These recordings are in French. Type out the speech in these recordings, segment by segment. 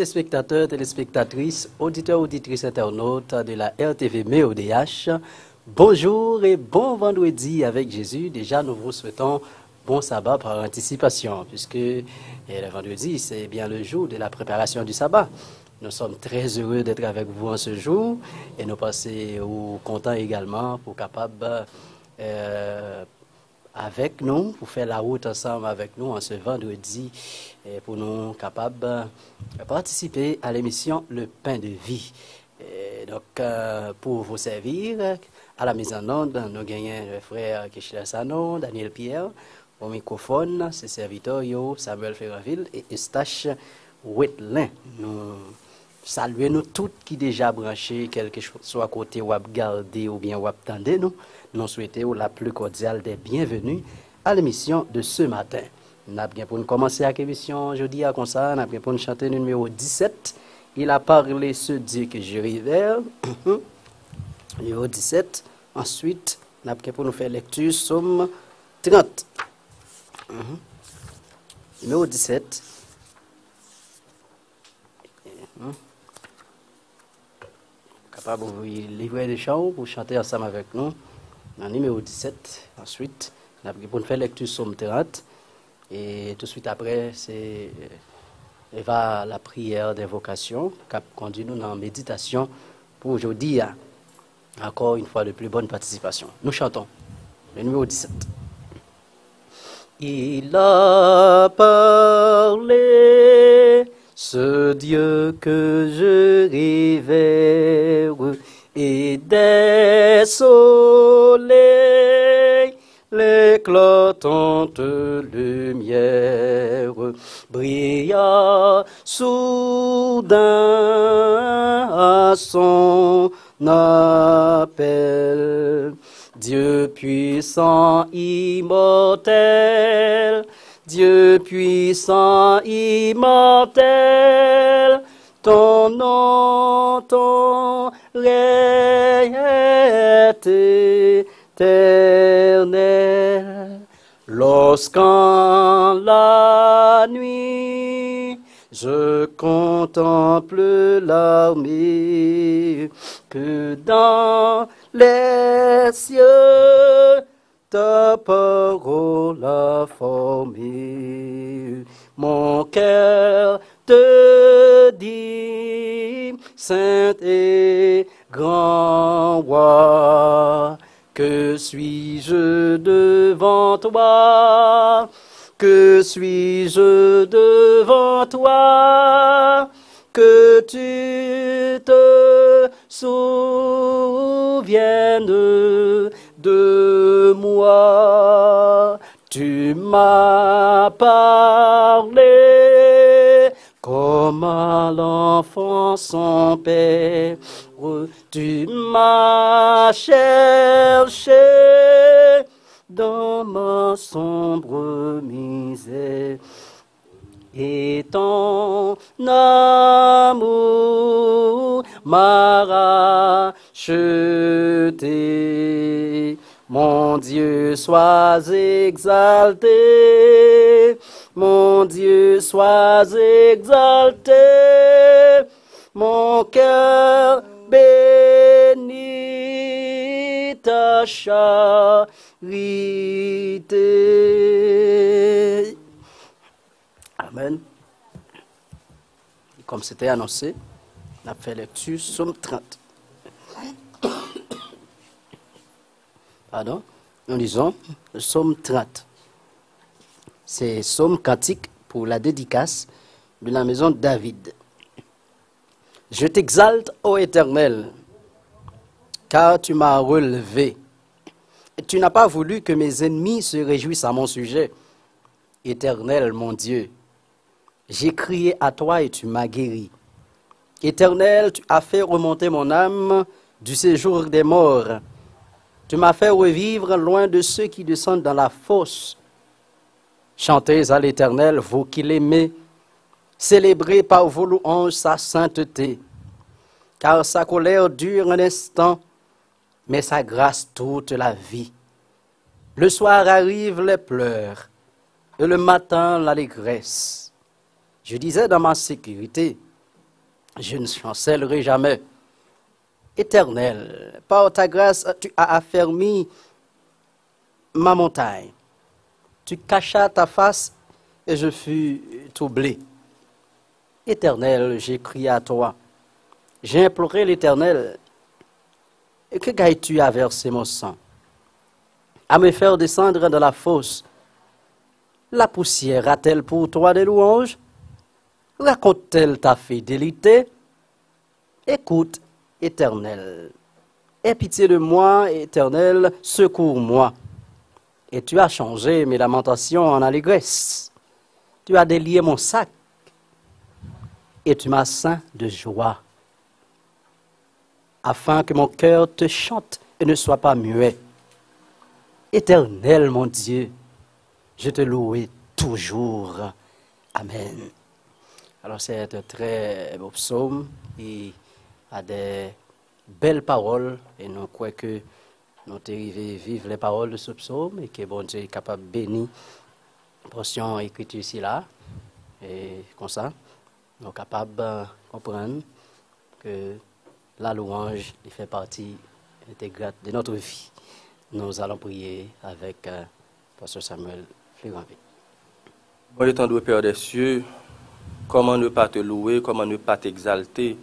Téléspectateurs, téléspectatrices, auditeurs, auditrices, internautes de la RTV MEODH, bonjour et bon vendredi avec Jésus. Déjà, nous vous souhaitons bon sabbat par anticipation, puisque eh, le vendredi, c'est bien le jour de la préparation du sabbat. Nous sommes très heureux d'être avec vous en ce jour et nous passons contents également pour capable euh, avec nous, pour faire la route ensemble avec nous en ce vendredi, pour nous capables de participer à l'émission Le Pain de Vie. Donc, euh, pour vous servir, à la mise en onde, nous gagnons le frère Kishla Sano, Daniel Pierre, Au microphone, c'est serviteur yo, Samuel Ferraville et Eustache Wetlin. Nous saluons nous tous qui déjà branchés, quel que soit côté ou garder ou bien ou attendez nous. Nous souhaitons la plus cordiale des bienvenus à l'émission de ce matin. Nous avons pour commencer avec l'émission jeudi à ça, nous avons pour chanter le numéro 17. Il a parlé ce Dieu que je révère. numéro 17. Ensuite, nous avons pour faire lecture somme 30. Mhm. Numéro 17. Mhm. Capable de livrer des chants pour chanter ensemble avec nous. Le numéro 17. Ensuite, nous avons pour faire lecture somme 30. Et tout de suite après, c'est et va la prière d'invocation qui conduit nous dans la méditation pour aujourd'hui. hein. Encore une fois de plus bonne participation. Nous chantons le numéro 17. Il a parlé, ce Dieu que je révère, et des soleils, l'éclatante lumière, brilla soudain à son appel. Dieu puissant, immortel, Dieu puissant, immortel, ton nom, ton règne est éternel. Lorsqu'en la nuit, je contemple l'armée que dans les cieux ta parole a formé. Mon cœur te dit, Saint et grand roi, que suis-je devant toi? Que suis-je devant toi? Que tu te souviennes de moi. Tu m'as parlé comme à l'enfant son père. Tu m'as cherché dans ma sombre misère. Et ton amour m'a. Mon Dieu, sois exalté. Mon Dieu, sois exalté. Mon cœur bénit ta charité. Amen. Comme c'était annoncé, on a fait lecture Somme 30. Pardon? Nous lisons le Somme 30. C'est Somme cantique pour la dédicace de la maison de David. Je t'exalte, ô Éternel, car tu m'as relevé. Tu n'as pas voulu que mes ennemis se réjouissent à mon sujet. Éternel, mon Dieu, j'ai crié à toi et tu m'as guéri. Éternel, tu as fait remonter mon âme du séjour des morts. Tu m'as fait revivre loin de ceux qui descendent dans la fosse. Chantez à l'Éternel, vous qui l'aimez, célébrez par vos louanges sa sainteté, car sa colère dure un instant, mais sa grâce toute la vie. Le soir arrivent les pleurs, et le matin l'allégresse. Je disais dans ma sécurité, je ne chancellerai jamais. Éternel, par ta grâce, tu as affermi ma montagne. Tu cachas ta face et je fus troublé. Éternel, j'ai crié à toi. J'ai imploré l'Éternel. Que gailles-tu à verser mon sang? À me faire descendre dans la fosse La poussière a-t-elle pour toi des louanges? Raconte-t-elle ta fidélité? Écoute, Éternel. Aie pitié de moi, Éternel, secours-moi. Et tu as changé mes lamentations en allégresse. Tu as délié mon sac et tu m'as ceint de joie, afin que mon cœur te chante et ne soit pas muet. Éternel mon Dieu, je te louerai toujours. Amen. Alors c'est un très beau psaume, il a des belles paroles et nous croyons que nous arrivons vivre les paroles de ce psaume et que bon Dieu est capable de bénir portion écrite ici là et comme ça nous sommes capables de comprendre que la louange fait partie intégrante de notre vie. Nous allons prier avec euh, Pasteur Samuel Fléranville. Bon Père des cieux, comment ne pas te louer, comment ne pas t'exalter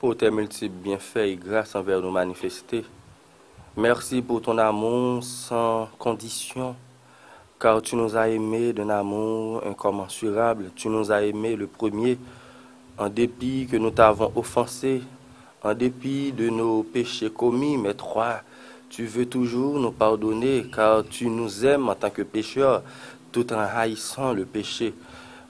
pour tes multiples bienfaits et grâces envers nous manifester. Merci pour ton amour sans condition, car tu nous as aimés d'un amour incommensurable. Tu nous as aimés le premier, en dépit que nous t'avons offensé, en dépit de nos péchés commis, mais toi, tu veux toujours nous pardonner, car tu nous aimes en tant que pécheurs, tout en haïssant le péché.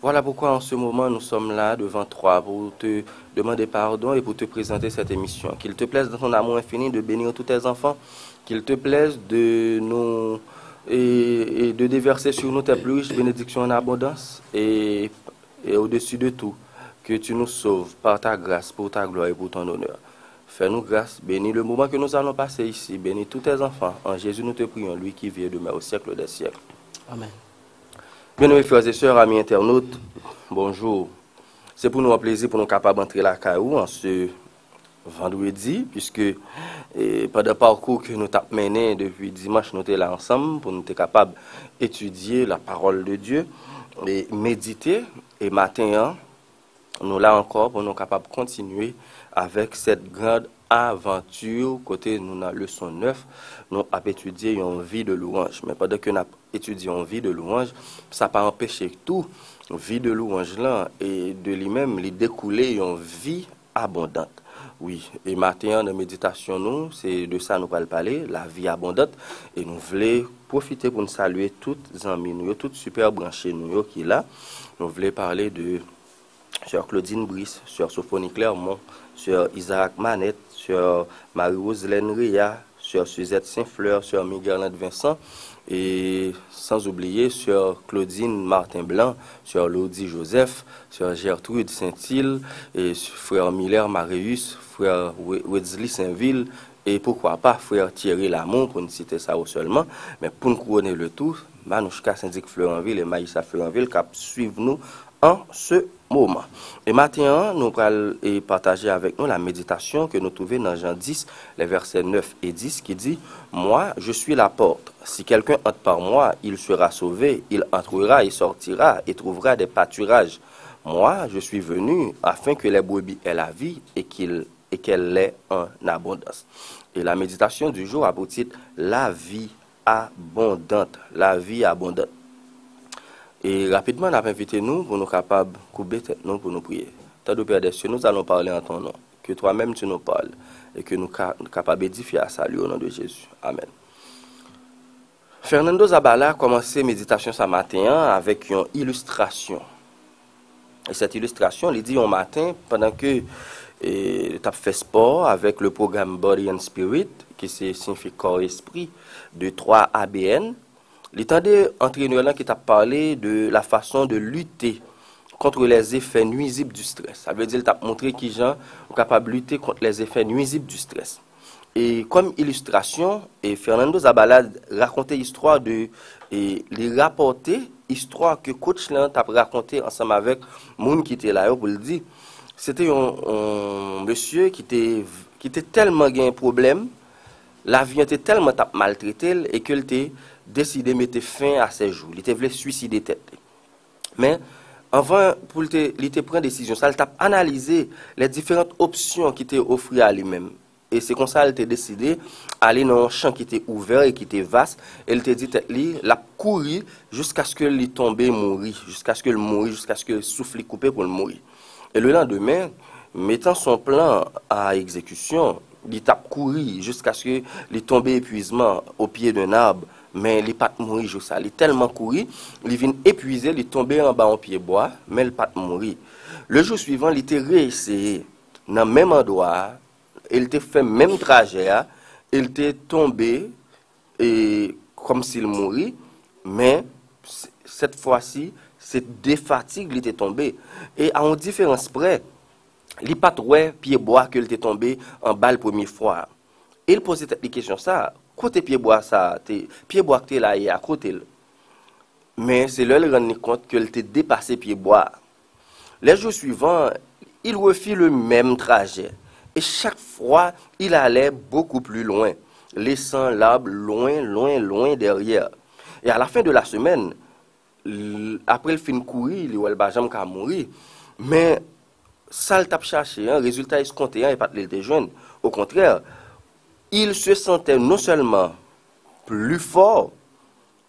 Voilà pourquoi en ce moment nous sommes là devant toi pour te demander pardon et pour te présenter cette émission. Qu'il te plaise dans ton amour infini de bénir tous tes enfants, qu'il te plaise de nous et, de déverser sur nous tes plus riches bénédictions en abondance et, et au-dessus de tout, que tu nous sauves par ta grâce, pour ta gloire et pour ton honneur. Fais-nous grâce, bénis le moment que nous allons passer ici, bénis tous tes enfants. En Jésus, nous te prions, lui qui vient demain au siècle des siècles. Amen. Menowe frères et sœurs, amis internautes, bonjour. C'est pour nous un plaisir pour nous capables d'entrer la CAO en ce vendredi, puisque pendant le parcours que nous avons mené depuis dimanche, nous étions là ensemble pour nous être capables d'étudier la parole de Dieu et méditer. Et matin, nous là encore pour nous capables de continuer avec cette grande aventure. Côté nous, dans leçon 9, nous avons étudié une vie de louange. Mais pendant que nous avons étudié une vie de louange, ça n'a pas empêché tout, vie de louange là, et de lui-même, lui découler une vie abondante. Oui, et matin, dans méditation, nous, c'est de ça nous allons parler, la vie abondante. Et nous voulons profiter pour nous saluer toutes les amis, nous, toutes super branchés, nous, qui là. Nous voulons parler de sur Claudine Brice, sur Sophonie Clermont, sur Isaac Manette, sur Marie-Rose Ria, sur Suzette Saint-Fleur, sur Miguel Vincent, et sans oublier sur Claudine Martin Blanc, sur Lodi Joseph, sur Gertrude Saint-Île, et frère Miller Marius, frère Wesley Saint-Ville, et pourquoi pas frère Thierry Lamont, pour ne citer ça seulement, mais pour nous couronner le tout, Manouchka Syndic Fleuranville et Maïssa Fleuranville, qui suivent nous en ce Et maintenant, nous allons partager avec nous la méditation que nous trouvons dans Jean 10, les versets 9 et 10, qui dit Moi, je suis la porte. Si quelqu'un entre par moi, il sera sauvé, il entrera et sortira et trouvera des pâturages. Moi, je suis venu afin que les brebis aient la vie et qu'elle l'ait en abondance. Et la méditation du jour a La vie abondante. La vie abondante. Et rapidement, on a invité nous pour nous capables de couper tête nous pour nous prier. Tant de Père des cieux, nous allons parler en ton nom. Que toi-même tu nous parles et que nous sommes capables d'édifier à salut au nom de Jésus. Amen. Fernando Zabala a commencé méditation ce matin avec une illustration. Et cette illustration, il dit un matin, pendant que tu as fait sport avec le programme Body and Spirit, qui signifie corps-esprit, de 3 ABN, Li tande antreneur lan ki tap pale de la fason de lute kontre les efè nuizib du stres. Sa ve di l tap montre ki jan ou kapab lute kontre les efè nuizib du stres. E kom ilustrasyon, Fernando Zabalad rakonte histwa de li rapote histwa ke kouch lan tap rakonte ansam avek moun ki te la yo pou l di. Se te yon monsye ki te telman gen problem, la vyen te telman tap maltrete l e ke l te deside mette fin a sejou. Li te vle suicide tete. Men, anvan pou te, li te pren desisyon, sa li tap analize le diferent opsyon ki te ofri a li men. E se kon sa li te deside, ale nan chan ki te ouver e ki te vas, e li te dit li, la kouri, jisk aske li tombe mouri, jisk aske li mouri, jisk aske soufli koupe pou li mouri. E le lan demen, metan son plan a ekzekusyon, li tap kouri, jisk aske li tombe epuizman, o piye d'un arbre, men li pat mouri jou sa. Li telman kouri, li vin epuize, li tombe an ba an piye boa, men li pat mouri. Le jou suivant, li te reeseye nan menm an doa, el te fe menm traje a, el te tombe, e kom si li mouri, men set fwa si, se de fatig li te tombe. E an diferans pre, li pat wè piye boa ke li te tombe an bal pwemi fwa. El pose te li kesyon sa, kote pieboa sa, te, pieboa ki te la ye akote l. Men, se lè l renni kont ke l te depase pieboa. Le jou suivant, il refit le même trajet. Et chaque fois, il allait beaucoup plus loin, laissant l'arbre loin, loin, loin derrière. Et à la fin de la semaine, après le fin courir, il y a bajam qui a mouru. Mais ça, le tape chercher, un résultat escompté, et pas de jeune. Au contraire, il se sentait non seulement plus fort,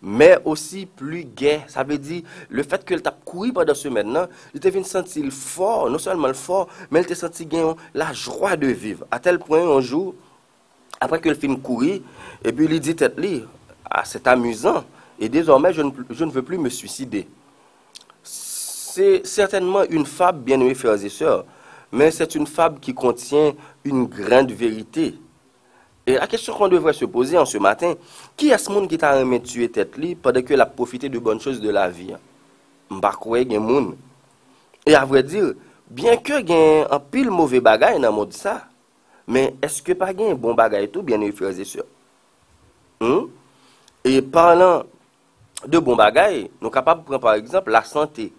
mais aussi plus gai. Ça veut dire, le fait que t'a couru pendant ce maintenant, il te venu sentir fort, non seulement le fort, mais il te senti la joie de vivre. À tel point, un jour, après le film courir, et puis il dit ah, c'est amusant, et désormais, je ne, je ne veux plus me suicider. C'est certainement une fable, bien aimés frères et sœurs, mais c'est une fable qui contient une grande vérité. Et la question qu'on devrait se poser en ce matin, qui est ce monde qui t'a remis tuer tête li pendant que l'a profité de bonnes choses de la vie? Mbakwe gen moun. Et à vrai dire, bien que gen un pile mauvais bagay nan monde ça, mais est-ce que pas gen bon bagay tout, bien frères et sœurs? Hmm? Et parlant de bon bagay, nous capables de prendre par exemple la santé.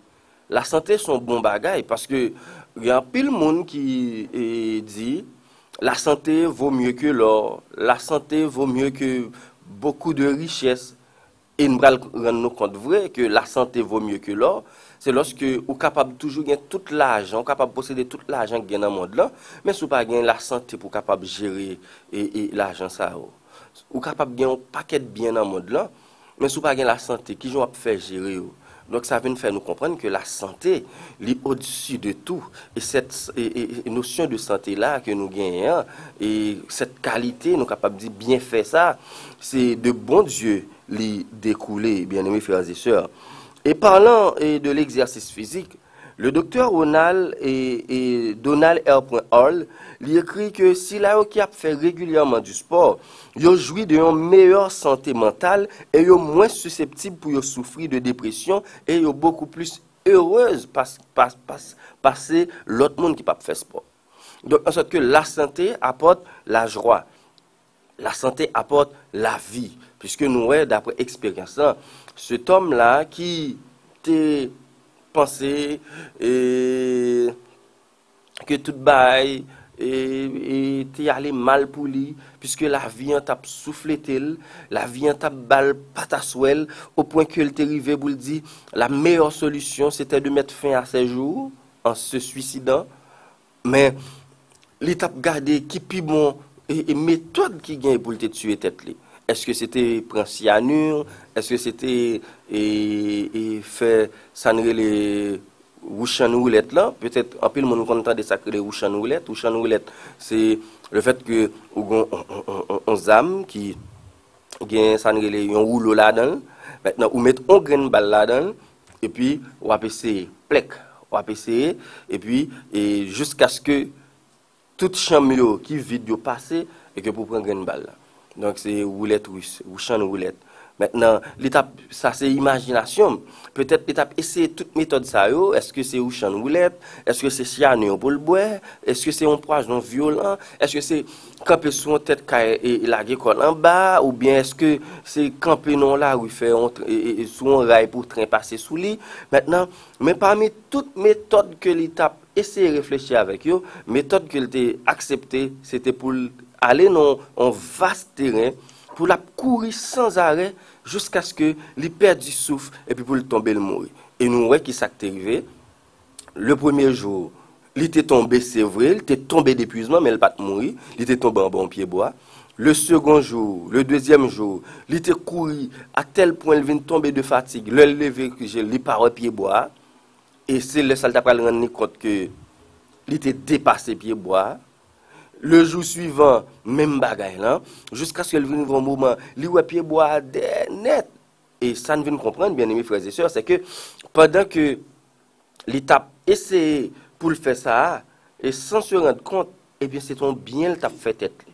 La santé son bon bagay parce que gen un pile moun qui eh, dit La santé vaut mieux que l'or, la santé vaut mieux que beaucoup de richesses. Et nous rendons nous compte vrai que la santé vaut mieux que l'or, c'est lorsque vous capable toujours gagner tout l'argent, capable de posséder tout l'argent qui dans le monde là, mais si vous pas gagner la santé pour capable gérer et, et l'argent ça. Oh. Vous capable de gagner un paquet de biens dans le monde là, mais si vous pas gagner la santé, qui j'ont faire gérer vous? Donc ça vient faire nous comprendre que la santé est au-dessus de tout. Et cette notion de santé-là que nous gagnons, et cette qualité, nous sommes capables de bien faire ça, c'est de bon Dieu les découler, bien aimés frères et sœurs. Et parlant de l'exercice physique, le docteur Ronald et, Donald R. Hall il écrit que si là qui a fait régulièrement du sport, il jouit de une meilleure santé mentale et est moins susceptible pour souffrir de dépression et est beaucoup plus heureuse parce passer l'autre monde qui pas fait sport. Donc en sorte que la santé apporte la joie. La santé apporte la vie puisque nous d'après expérience cet homme-là qui était panse ke tout bay te ale mal pou li piske la vi an tap soufletel la vi an tap bal pataswel ou poen ke el te rive bou l di la meyor solusyon se te de met fin a se jour an se suicidan men li tap gade ki pi bon e metode ki gen pou l te tue tet li Eske se te pren siyanur, eske se te e fe sanre le wouchan roulet la, petet apil moun konta de sakre le wouchan roulet, wouchan roulet se le fet ke ou gon on zam ki gen sanre le yon roulo la dan, maintenant ou met on gren bal la dan, epi wap ese plek, wap ese, epi jusqu'a sk tout chanm yo ki vide yo pase, e ke pou pren gren bal la. Donk se roulet wouchan roulet. Mètnen, l'etap, sa se imajinasyon, petèp l'etap ese tout metode sa yo, eske se ou chan woulet, eske se chyan yon polbouè, eske se yon praj non violent, eske se kampe sou an tèt ka e, e lage kon an ba, ou bien eske se kampe non la ou fè e, sou an ray pou tren pase sou li. Mètnen, mè parmi tout metode ke l'etap ese reflechi avèk yo, metode ke l'te aksepte, se te pou ale non vaste teren, pou la kouri sans are, jousk aske li perdi souf, epi pou li tombe l mouri. E nou wè ki sak te rive, le premier jour, li te tombe, se vre, li te tombe depuizman, men l pat mouri, li te tombe an bon pieboa. Le second jour, le deuxième jour, li te kouri, a tel point li vin tombe de fatig, le leve ki jel, li pare pieboa, e se le salta pral ren ni kont ke li te depase pieboa, le jou suivant, lan, jiska se ke l vin yon mouman, li wè piye bo a denet. E sa n vin kompren, bien emi freze seur, se ke, padan ke li tap ese pou l fè sa, e san se rend kont, ebyen se ton bien l tap fè tèt li.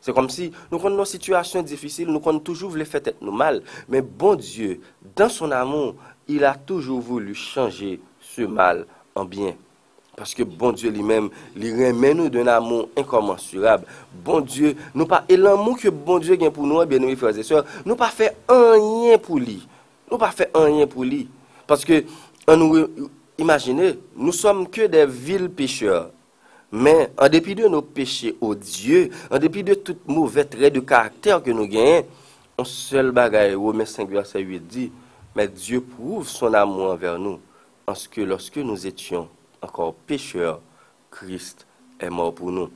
Se kom si nou kon nou situasyon difisil, nou kon toujou vle fè tèt nou mal, men bon Diyo, dan son amon, il a toujou voulu chanje se mal an bien. Paske bon Diyo li men, li remen nou d'un amon inkomensurab. Bon Diyo, nou pa, e l'amon ke bon Diyo gen pou nou, eh bien nou e freze sor, nou pa fe anyen pou li. Nou pa fe anyen pou li. Paske, an nou, imagine, nou som ke de vil pecheur. Men, an depi de nou peche odye, an depi de tout mouvet re de karakter ke nou genyen, an sel bagay, Romè 5 verset 8 di, men Diyo prouve son amon anver nou, anske loske nou etyon ankor pecheur, Christ è mort pou nou.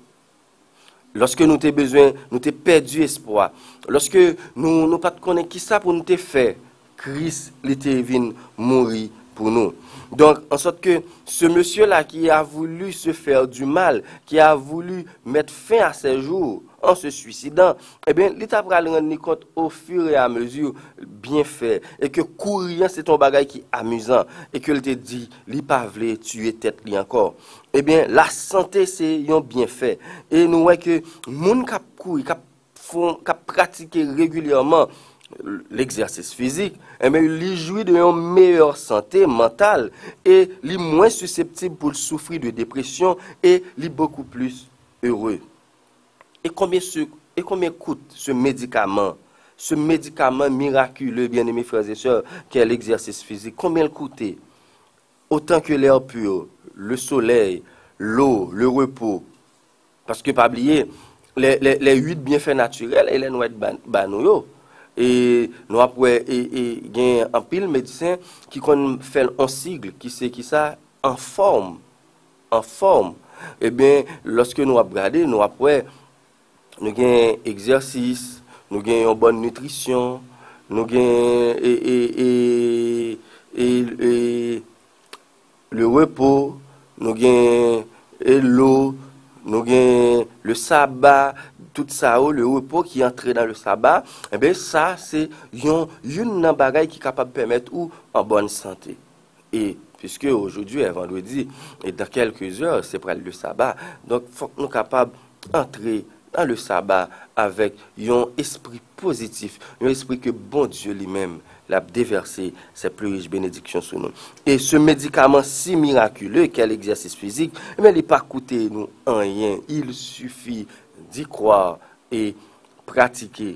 Loske nou te bezwen, nou te perdu espoi, loske nou pat konen ki sa pou nou te fe, Christ li te vin mouri pou nou. Donk, an sot ke se monsye la ki a voulu se fer du mal, ki a voulu met fin a se jou, an se suicidan, e ben, li ta pral rende ni kont au fur e a mezur, bien fe, e ke kou riyan se ton bagay ki amuzan, e ke li te di, li pa vle, tu e tet li ankor. E ben, la sante se yon bien fe, e nou wè ke moun kap kou, kap pratike regulyaman, l'exercice fizik, eh li joui de yon meyèr sante mental, e li mwen susceptib pou soufri de depresyon, e li beaucoup plus heureux. E kome, kome koute se medikaman? Se medikaman mirakule, bien eme freze se, ki el egzersis fizik, kome el koute? Otan ke lèr pur, le soleil, l'eau, le repos. Paske pa bliye, lè yuit bienfè naturel, lè nou et ban, ban yo. E nou apwe, e, e, gen anpil medisen ki kon fèl ansigl, ki se ki sa, anform. Anform. E ben, loske nou ap gade, nou apwe, nou gen egzersis, nou gen yon bon nutrisyon, nou gen e, e, e, e, e le repos, nou gen e, l'eau, nou gen le sabat, tout sa ou, oh, le repos ki entre dan le sabat, ebe eh sa se yon yon nan bagay ki kapab pemet ou an bon sante. E, piske oujoudu, vendredi, e dan kelke zyor, se pral le sabat, donk fok nou kapab entre le sabat avek yon espri pozitif, yon espri ke bon Diyo li mem la deverse se plurij benediksyon sou nou. E se medikaman si mirakule, kel eksersis fizik, ebe li pa koute nou an yen, il sufi di kwa e pratike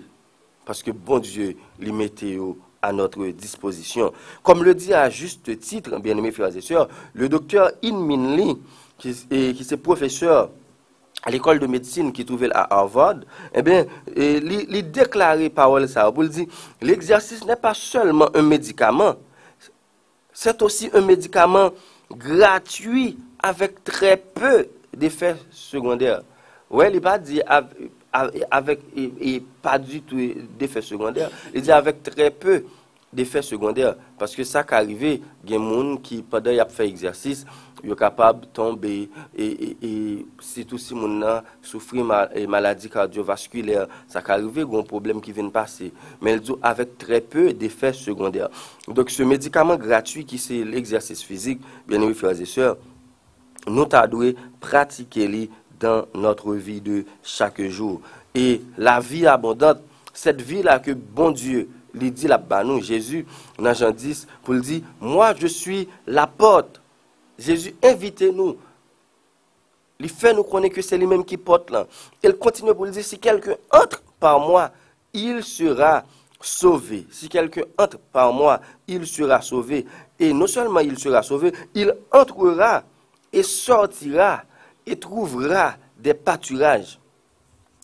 paske bon Diyo li mette yo a notre disposisyon. Kom le di a juste titre, le doktor In Min Li, ki se profeseur a l'ekol de medsine ki touvel a Harvard, li deklare parol sa, pou li di, l'exersis ne pa selman un medikaman, set osi un medikaman gratuy avek tre pe defè secondèr. Ouè, li pa di avèk e pa di tout defè secondèr, li di avèk trè peu defè sekondèr, paske sa ka arrive gen moun ki padè yap fè egzersis, yo kapab tombe, e, e, e sitou si moun nan soufri mal, e maladi kardiovaskulèr, sa ka arrive goun problem ki ven pase, men el djou avèk tre peu defè sekondèr. Dok se medikaman gratuy ki se l'egzersis fizik, bien oui frèze sèr, nou ta dwe pratike li dan notre vi de chake jou. E la vi abondante, set vi la ke bon Diyo, li di la banou, Jésus nan jan dis pou li di, moi je suis la porte. Jésus invite nou. Li fe nou konen ke se li menm ki porte lan. El kontine pou li di, si kelke entre par moi, il sera sauvé. Si kelke entre par moi, il sera sauvé. Et non seulement il sera sauvé, il entrera et sortira et trouvera des pâturages.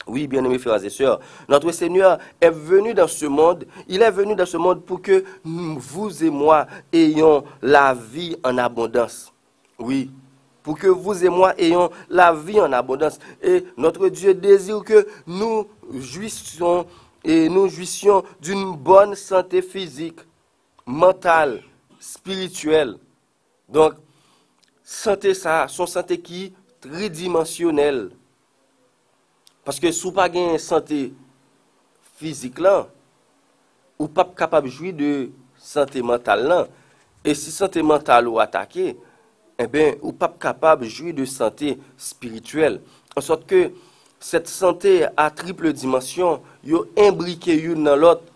Oui, bien-aimés frères et sœurs, notre Seigneur est venu dans ce monde, il est venu dans ce monde pour que vous et moi ayons la vie en abondance. Oui, pour que vous et moi ayons la vie en abondance. Et notre Dieu désire que nous jouissions et nous jouissions d'une bonne santé physique, mentale, spirituelle. Donc, santé ça, son santé qui tridimensionnel. Paske sou pa gen sante fizik lan, ou pap kapab jwi de sante mental lan. E si sante mental ou atake, e ben, ou pap kapab jwi de sante spirituel. An sot ke, set sante a triple dimensyon, yo imbrike yon nan lot,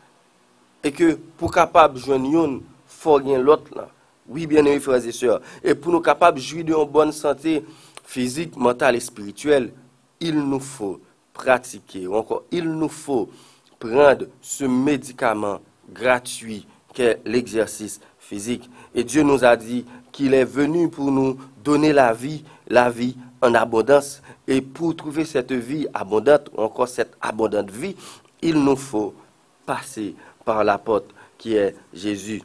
e ke pou kapab jwen yon, fò gen lot lan. Oui, bien aimé frères et sœurs. Et pour nous capables de jouir d'une bonne santé physique, mentale et spirituelle, il nous faut pratiquer, encore il nous faut prendre ce médicament gratuit qu'est l'exercice physique. Et Dieu nous a dit qu'il est venu pour nous donner la vie, la vie en abondance. Et pour trouver cette vie abondante, ou encore cette abondante vie, il nous faut passer par la porte qui est Jésus.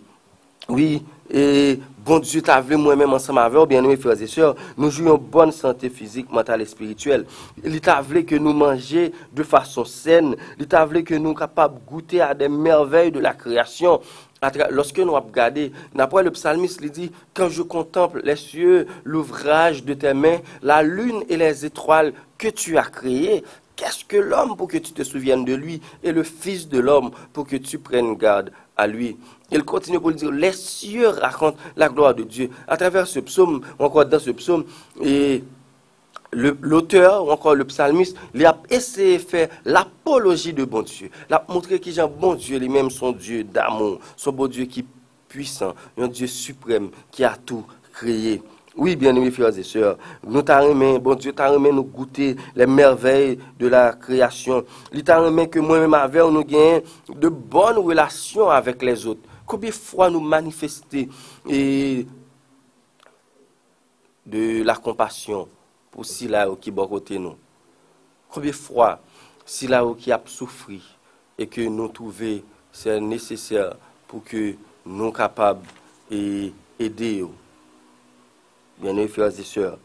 Oui, et bon Dieu t'a vu moi-même ensemble avec vous, bien-aimés frères et sœurs, nous jouons bonne santé physique, mentale et spirituelle. Il t'a voulu que nous mangions de façon saine. Il t'a voulu que nous soyons capables de goûter à des merveilles de la création. Lorsque nous regardons, d'après le psalmiste, il dit, quand je contemple les cieux, l'ouvrage de tes mains, la lune et les étoiles que tu as créées, qu'est-ce que l'homme pour que tu te souviennes de lui et le Fils de l'homme pour que tu prennes garde à lui? Il continue pour dire, les cieux racontent la gloire de Dieu. À travers ce psaume, encore dans ce psaume, et l'auteur, ou encore le psalmiste, il a essayé de faire l'apologie de bon Dieu. Il a montré qu'il est bon Dieu, lui-même son Dieu d'amour, son bon Dieu qui est puissant, un Dieu suprême qui a tout créé. Oui, bien-aimés frères et sœurs, nous t'arrêtons, bon Dieu t'arrêtons nous goûter les merveilles de la création. Il t'arrêtons que moi-même avec nous gagnons de bonnes relations avec les autres. Koubyen fwa nou manifeste e eh, de la kompasyon pou si la ou ki bokote nou. Koubyen fwa si la ou ki ap soufri e ke nou touve se neseser pou ke nou kapab e ede yo. Bien nou fwa zeseur.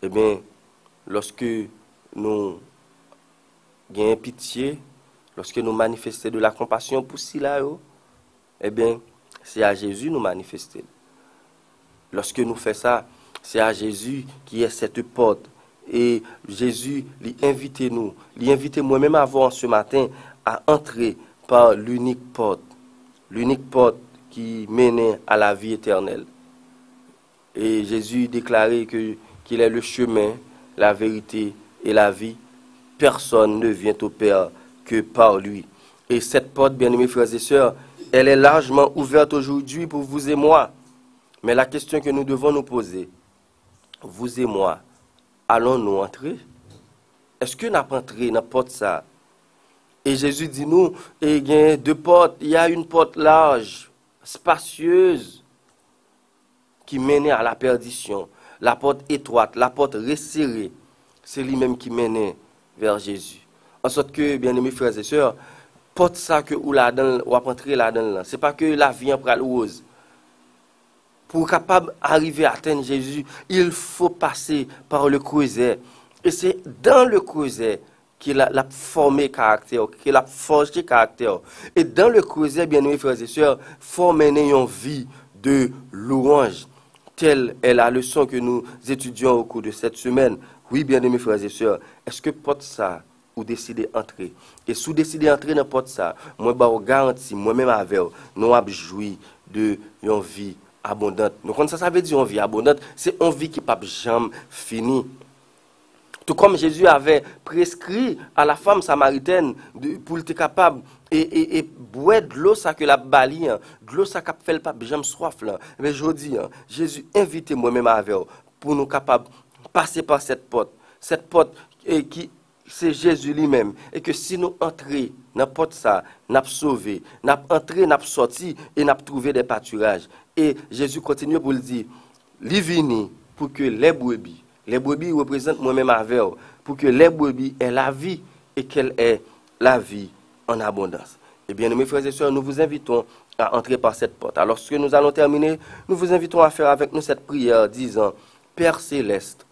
E eh ben, loske nou gen pitiye, loske nou manifeste de la kompasyon pou si la ou, eh bien, c'est à Jésus nous manifester. Lorsque nous faisons ça, c'est à Jésus qui est cette porte. Et Jésus lui invite nous, lui invite moi-même avant ce matin à entrer par l'unique porte, l'unique porte qui mène à la vie éternelle. Et Jésus déclarait qu'il est le chemin, la vérité et la vie. Personne ne vient au Père que par lui. Et cette porte, bien-aimés frères et sœurs, elle est largement ouverte aujourd'hui pour vous et moi. Mais la question que nous devons nous poser, vous et moi, allons-nous entrer? Est-ce que nous entré dans la porte ça? Et Jésus dit nous, il y a deux portes, il y a une porte large, spacieuse, qui menait à la perdition. La porte étroite, la porte resserrée, c'est lui-même qui menait vers Jésus. En sorte que, bien aimés frères et sœurs, porte ça que ou la dans ou entrer là dedans c'est pas que la vie en pral rose pour capable arriver à atteindre Jésus il faut passer par le creuset et c'est dans le creuset qu'il a, formé caractère, qu'il a forgé caractère. Et dans le creuset, bien aimés frères et sœurs, former une vie de louange. Telle est la leçon que nous étudions au cours de cette semaine. Oui, bien aimés frères et sœurs, est-ce que porte ça ou décider d'entrer Et si vous décidez d'entrer dans ça, moi, vous garantis, moi-même avec nous avons joui de une vie abondante. Donc, ça, ça veut dire une vie abondante, c'est une vie qui pas jamais finie. Tout comme Jésus avait prescrit à la femme samaritaine de, pour être capable et, et, boire de l'eau, ça que la balie, hein. de l'eau, ça qui fait le pape, j'aime soif là. Mais je dis, hein, Jésus invite moi-même avec pour nous capables passer par cette porte. Cette porte et qui, c'est Jésus lui-même. Et que si nous entrons dans porte ça, nous sauvé, nous entré, nous sorti et nous trouvé des pâturages. Et Jésus continue pour le dire, vini pour que les brebis, les brebis représentent moi-même avec pour que les brebis aient la vie et qu'elle ait la vie en abondance. Eh bien, mes frères et sœurs, nous vous invitons à entrer par cette porte. Alors, ce que nous allons terminer, nous vous invitons à faire avec nous cette prière disant, Père céleste,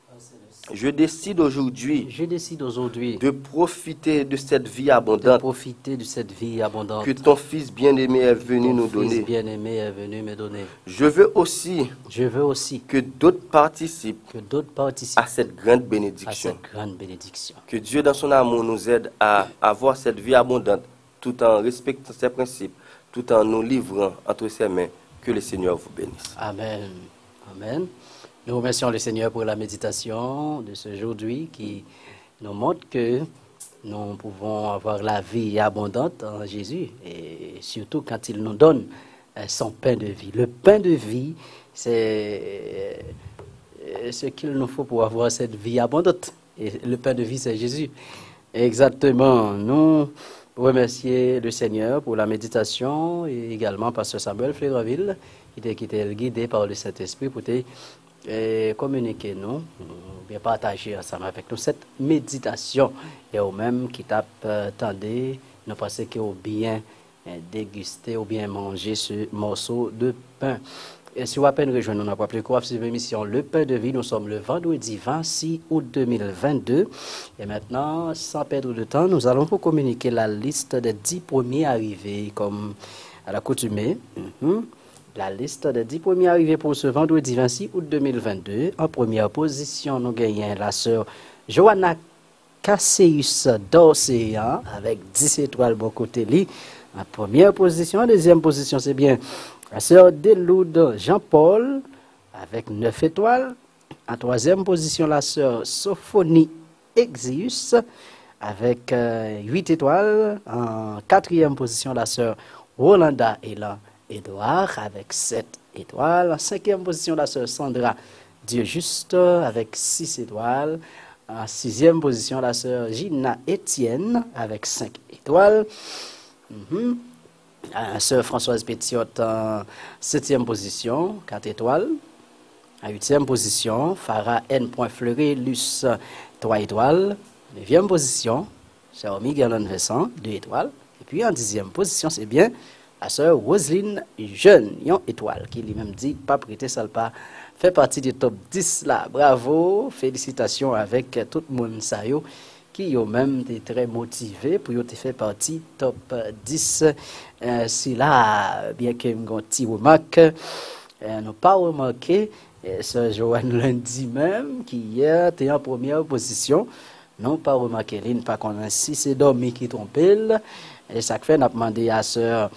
Je décide aujourd'hui Je décide aujourd'hui de profiter de cette vie de abondante profiter de cette vie abondante que ton Fils bien-aimé est venu ton nous Fils donner. bien-aimé est venu me donner. Je veux aussi Je veux aussi que d'autres participent que d'autres participent à cette grande à bénédiction. cette grande bénédiction. Que Dieu, dans son amour, nous aide à avoir cette vie abondante tout en respectant ses principes, tout en nous livrant entre ses mains. Que le Seigneur vous bénisse. Amen. Amen. Nous remercions le Seigneur pour la méditation de ce aujourd'hui qui nous montre que nous pouvons avoir la vie abondante en Jésus et surtout quand il nous donne euh, son pain de vie. Le pain de vie, c'est euh, ce qu'il nous faut pour avoir cette vie abondante. Et le pain de vie, c'est Jésus. Exactement. Nous remercier le Seigneur pour la méditation et également Pasteur Samuel était, qui était guidé par le Saint-Esprit pour te, euh, communiquer nous, euh, bien partager ensemble avec nous cette méditation. Et au même qui t'a euh, tendé, nous pensons qu'il ont bien euh, dégusté ou bien mangé ce morceau de pain. Et si vous à peine rejoindre, nous pas plus court cette émission Le Pain de Vie. Nous sommes le vendredi 26 août 2022. Et maintenant, sans perdre de temps, nous allons vous communiquer la liste des dix premiers arrivés, comme à l'accoutumée. Mhm. La liste des dix premiers arrivés pour ce vendredi 26 août 2022. En première position, nous gagnons la sœur Johanna Casseus d'Océan avec 10 étoiles bon côté. En première position, en deuxième position, c'est bien la sœur Deloude Jean-Paul avec 9 étoiles. En troisième position, la sœur Sophonie Exius avec 8 étoiles. En quatrième position, la sœur Rolanda Elan Edouard avec 7 étoiles. En cinquième position, la sœur Sandra Dieu Juste avec 6 étoiles. En sixième position, la sœur Gina Étienne avec 5 étoiles. Mhm. La sœur Françoise Pétiotte en septième position, 4 étoiles. En huitième position, Farah N. Fleury, Luce, 3 étoiles. Neuvième position, sœur Miguel Vincent, 2 étoiles. Et puis en dixième position, c'est bien Aseur Roseline Jeune, yon etwal, ki li menm di pa prete salpa, fe parti di top 10 la. Bravo, felicitasyon avek tout moun sayo ki yo menm de tre motive pou yo te fe parti top 10. Euh, si la, bien ke mgon ti womak, euh, nou pa womake, euh, se Joanne Lundi menm ki yer te yon premier posisyon, nou pa womake, li nou pa konansi se domi ki trompel, et ça fait, on a demandé à sœur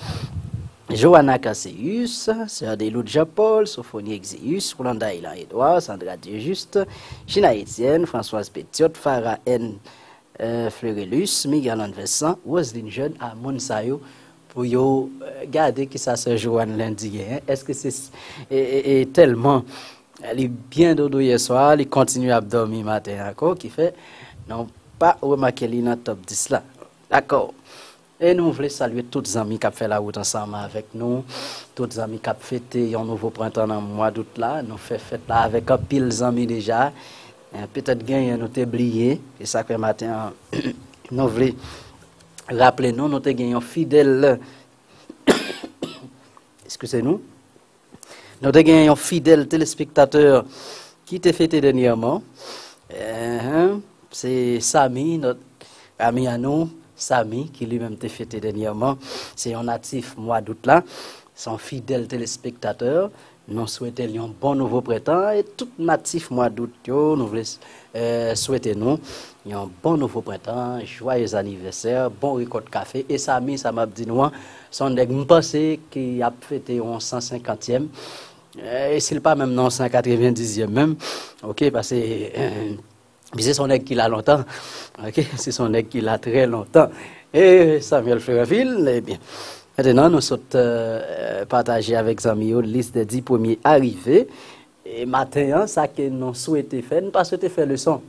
Johanna Casseus, sœur Deloude Jean-Paul, Sophonie Exeus, Rolanda Ilan Edouard, Sandra Dieu-Juste, Gina Etienne, Françoise Pétiot, Farah N. Euh, Fleurelus, Miguel Vincent, Roselyne Jeune, à Monsayo, pour yo euh, garder qui ça se Joanne lundi. hein. Est-ce que c'est tellement elle est bien dodo hier soir, elle continue à dormir matin encore, qui fait non pas remarqué li dans top 10 là. D'accord. Et nous voulons saluer tous les amis qui ont fait la route ensemble avec nous, tous les amis qui ont fêté un nouveau printemps dans le mois d'août là. Nous fait fête là avec un pile d'amis déjà. Peut-être gain nous t'ai oublié. Et ça fait matin, nous voulons rappeler nous, nous un fidèle. Excusez-nous. Nous avons un fidèle téléspectateur qui t'a fêté dernièrement. Euh, c'est Samy, notre ami à nous, Samy, qui lui-même t'a fêté dernièrement. C'est un natif mois d'août là. Son fidèle téléspectateur. Nous souhaitons un bon nouveau printemps et tout natif mois d'août, nous voulons euh, souhaiter nous un bon nouveau printemps, joyeux anniversaire, bon record de café. Et Samy, ça m'a dit nous, son nèg m'pensé qui a fêté un 150e. Euh, Et s'il pas même non 190e même, ok, parce que euh, mais c'est son nègre qui l'a longtemps, ok, c'est son nègre qui l'a très longtemps. Et Samuel Fleurville, eh bien, maintenant nous sommes euh, partagé avec Zami la liste des 10 premiers arrivés. Et matin, hein, ça que nous souhaitons faire, nous pas souhaité faire le son.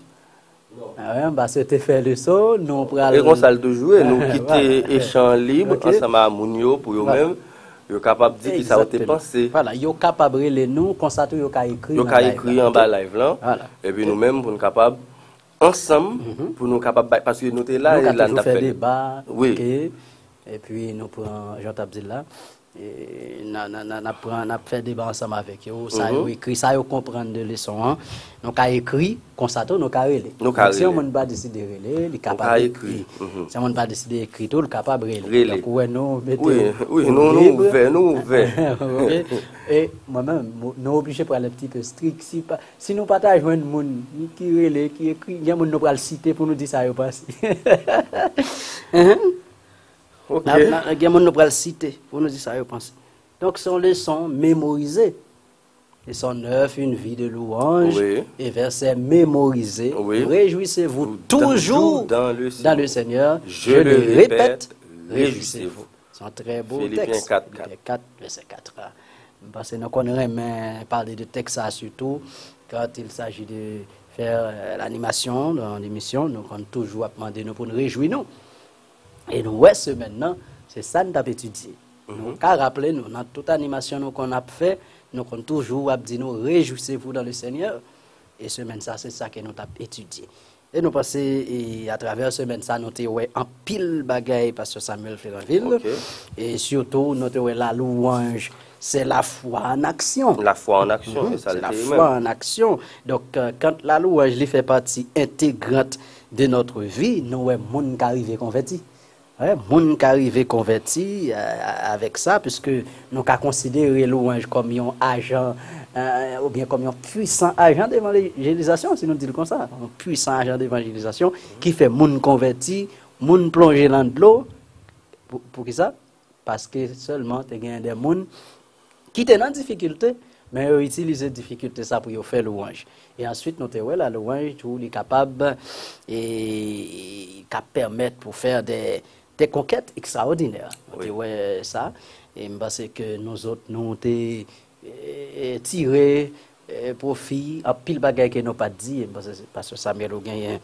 Ah ouais, bah, souhaité faire le son, nous pral- Et comme ça de jouer, nous quitter échange libre Ok. ensemble à Mounio pour eux-mêmes, ils sont capables de dire qui ça a été pensé. Voilà, yo capable de nous, tout yo ka écrit. Ont live, écrit en bas live là. Voilà. Et puis nous-mêmes, pour nous capables, ensemble mm -hmm. pour nous capables parce que nous sommes là nous et là nous fait débat oui. et puis nous prenons Jean Tabzil là nan na, na, na, fè deba ansam avèk yo, sa mm -hmm. yo ekri, sa yo komprende de leson an, nou ka ekri, konsato nou ka rele. Nou ka rele. Se yon moun ba deside rele, li kapab ekri. Mm -hmm. Se yon moun ba deside ekri tou, li kapab rele. Rele. Donc ouè nou mette... Oui, oui, nou nou ouve, nou ouve. E, mwen mèm, nou oblige pral epti pe strik, si, pa, si nou pata jwen moun ki rele, ki ekri, gen moun nou pral site pou nou di sa yo pasi. Ok. Il y a un monde nous pour le citer pour nous dire ça, yo pense. Donc, ce sont les sons mémorisés. Les sons neufs, une vie de louange Oui. et versets mémorisés. Oui. Réjouissez-vous toujours dans le dans le Seigneur. Je le répète, réjouissez-vous. C'est un très beau Philippiens texte. 4, Philippiens 4, verset 4. hein. Parce que nous connaissons parler de texte ça surtout quand il s'agit de faire euh, l'animation dans l'émission. Nous on toujours demander nous pour nous réjouir nous. Et nous, ouais, ce maintenant, c'est ça que nous avons étudié. Nous, car rappelez nous, dans toute animation qu'on a fait, nous avons toujours dire nous, réjouissez-vous dans le Seigneur. Et semaine ça, c'est ça que nous avons étudié. Et nous passons, et à travers semaine ça, nous avons ouais, en pile bagaille parce que Samuel Ferranville. Ok. Et surtout, nous avons la louange, c'est la foi en action. La foi en action, Mhm, c'est ça c'est la foi même. en action. Donc, euh, quand la louange fait partie intégrante de notre vie, nous, ouais, monde qui arrive converti. Ouais, monde qui arrive converti euh, avec ça, puisque nous avons considéré louange comme un agent, euh, ou bien comme un puissant agent d'évangélisation, si nous disons comme ça. Un puissant agent d'évangélisation qui fait monde converti, monde plongé dans de l'eau. Pour, pour qui ça? Parce que seulement, tu as des gens qui étaient dans difficulté, mais ils utilisent difficulté ça pour y faire louange. Et ensuite, nous avons la louange, tout est capable qui permettre pour faire des, des conquêtes extraordinaires. Oui. ouais, ça. Et parce que nous autres, nous avons eh, eh, tiré eh, profit à pile bagaille que nous pas dit parce que Samuel Oguin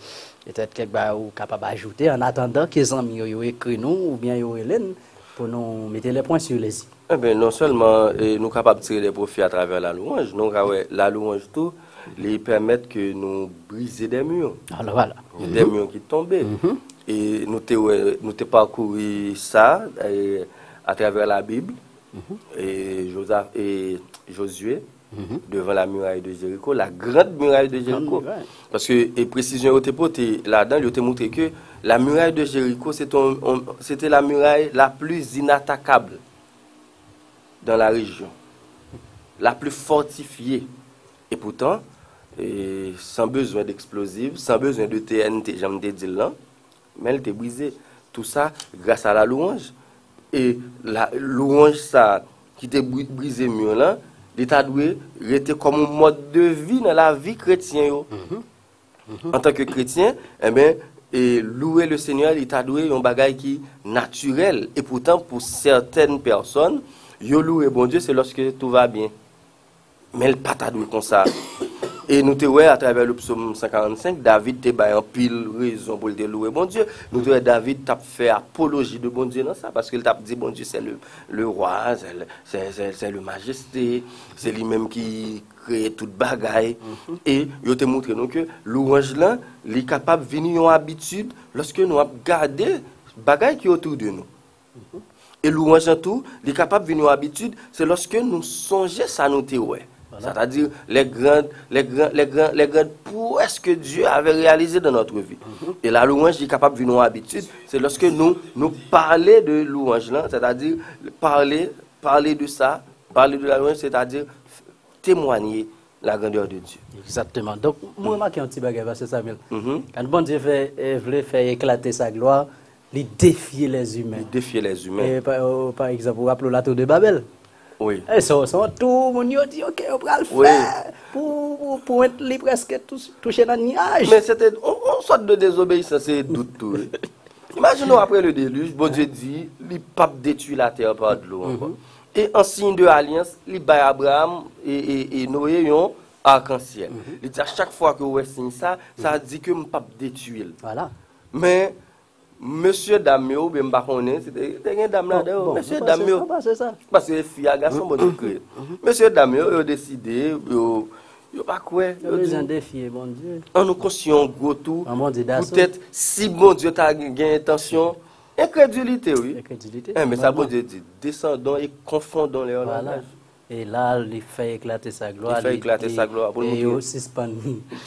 peut-être quelque part ou capable ajouter en attendant que les amis yo écrit nous ou bien yo Hélène pour nous mettre les points sur les i. Eh bien, non seulement nous capables de tirer des profits à travers la louange, nous ah la louange tout les permettre que nous briser des murs. Alors voilà. des murs qui tombaient. Et nous avons parcouru ça eh, à travers la Bible et, Josaph, et Josué devant la muraille de Jéricho, la grande muraille de Jéricho. muraille. Parce que, et précision, au là-dedans, il a montré que la muraille de Jéricho, c'était la muraille la plus inattaquable dans la région, la plus fortifiée. Et pourtant, et sans besoin d'explosifs, sans besoin de TNT, j'aime te dire là, mais elle était brisée. Tout ça grâce à la louange. Et la louange, ça, qui était brisé mieux là, l'État doit rester comme un mode de vie dans la vie chrétienne. Mm -hmm. mm -hmm. En tant que chrétien, eh bien, et louer le Seigneur, l'État doit un bagage qui est naturel. Et pourtant, pour certaines personnes, yo louer bon Dieu, c'est lorsque tout va bien. Mais le pas comme ça. Et nous te à travers le psaume 145, David te en pile raison pour te louer bon Dieu. Nous te ouais, David t'a fait apologie de bon Dieu dans ça parce qu'il t'a dit bon Dieu c'est le, le roi, c'est le, le majesté, c'est lui-même qui crée toute bagaille. Et il te montré nous que louange là, il est capable de venir en habitude lorsque nous avons gardé bagaille qui est autour de nous. Et louange en tout, il est capable de venir en habitude, c'est lorsque nous songeons ça nous te ouais. C'est-à-dire les grandes, les grands, les grands, les grandes prouesses que Dieu avait réalisées dans notre vie. Et la louange est capable en habitude, c'est lorsque nous, nous parler de louange là, c'est-à-dire parler, parler de ça, parler de la louange, c'est-à-dire témoigner la grandeur de Dieu. Exactement. Donc, moi, remarque un petit bagage, parce Samuel. Mhm. Quand bon Dieu fait, euh, voulait faire éclater sa gloire, il défier les humains. Défier les humains. Et par, euh, par exemple, vous rappelez la tour de Babel. Oui. Et ça, ça, tout le monde a dit, ok, on va le Oui. faire. Pour, pour, pour être libre, presque toucher dans le nuage? Mais c'était on sorte de désobéissance, c'est doute tout. Imaginons après le déluge, bon Dieu dit, il pape détruit la terre par de l'eau. encore. Et en signe de alliance, il bat Abraham et, et, et Noé un arc-en-ciel. Il dit à chaque fois que vous signe ça, ça dit que je pape détruire. Voilà. Mais Monsye dame yo, be mba konen, te gen dame la de yo, monsye dame yo, pase fia gason bon di kre. Monsye dame yo, yo deside, yo pa kwe. Yo bezan defye, bon di. An nou konsyon gotou, poutet si bon di yo ta gen intansyon, ekredulite yo. Ekredulite. Men sa bon di, descendon e konfondon le yo la. E la li fè eklate sa gloa. Li fè eklate sa gloa. E yo sispan.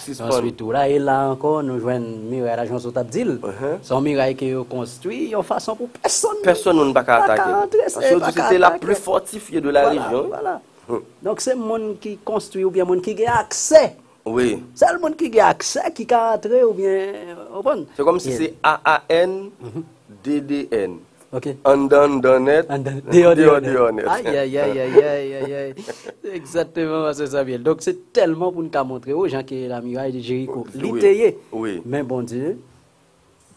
Sispan. Answitou la, e la ankon nou jwen miray la jansou tabdil. Uh-huh. Son miray ki yo konstwi, yo fason pou person. Person nou baka atake. Baka adrese, baka atake. Se la plus fortifiye de la region. Voilà, voilà. Donk se moun ki konstwi ou bien moun ki ge akse. Oui. Se l moun ki ge akse ki ka atre ou bien. Euh, se kom si se A-A-N D-D-N. Ok. Andan, Donet, And then, dehors, dehors, dehors, dehors. Aïe, aïe, aïe, aïe, aïe, aïe, aïe. Exactement, c'est ça bien. Donc, c'est tellement pour nous montrer aux gens que la muraille de Jéricho, Oui. l'itayé. Oui. Mais bon Dieu,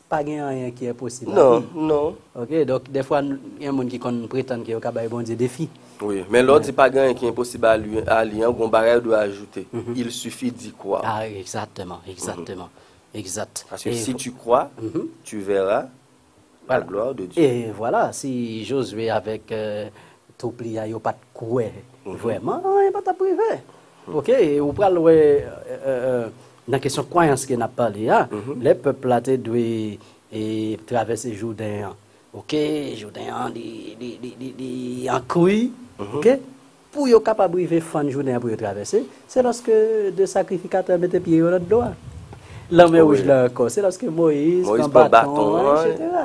pas gain rien qui est possible. Non, non. Ok, donc des fois, il y a des gens qui prétendent qu'il y a bon Dieu défi. Oui. Mais l'autre, c'est pas grand qui est impossible à lui, à lui, un bon barrière doit ajouter. Il suffit d'y croire. Ah, exactement, exactement. Exact. Parce que Et si faut- tu crois, Mhm. tu verras Voilà. la gloire de Dieu. Et voilà, si Josué avec euh, tout pli, il n'y a pas de coué, Mhm. vraiment, il n'y a pas de privé. Ok, et vous parlez ouais, euh, euh, dans la question de croyance qu'on a parlé, hein, Mhm. les peuples doivent traverser Jourdain. Ok, Jourdain, il en couille. Mhm. Ok, pour être capable de vivre fan Jourdain pour traverser, c'est lorsque deux sacrificateurs mettent pied dans le doigt. Lanme ouj lanko, se lanske Moïse, Moïse ban baton,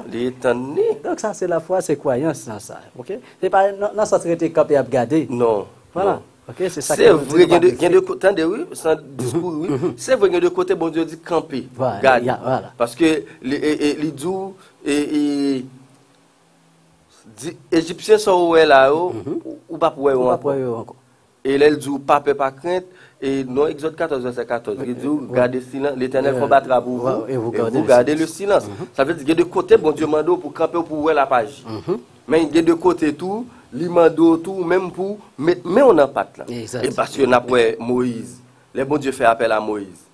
li tan ni. Donk sa se la fwa, se kwayans nan sa, ok? Se pa nan sa se rete kapi ap gade. Non, non. Se vre gen de kote, tande wè, san diskou wè, se vre gen de kote bon diyo di kampi, gade. Paske li djou, Egyptien sa wè la yo, ou bap wè yo anko. E lè l djou pape pa krent, Et non, Exode 14, verset 14, il dit, gardez silence, l'éternel combattra pour vous, et vous gardez le silence. Ça veut dire qu'il y a de côté, bon Dieu mando pour camper ou pour où la page. Mais il y a de côté tout, il mando tout, même pour, mais, mais on n'a pas là. Et parce que n'a pas Moïse, le bon Dieu fait appel à Moïse.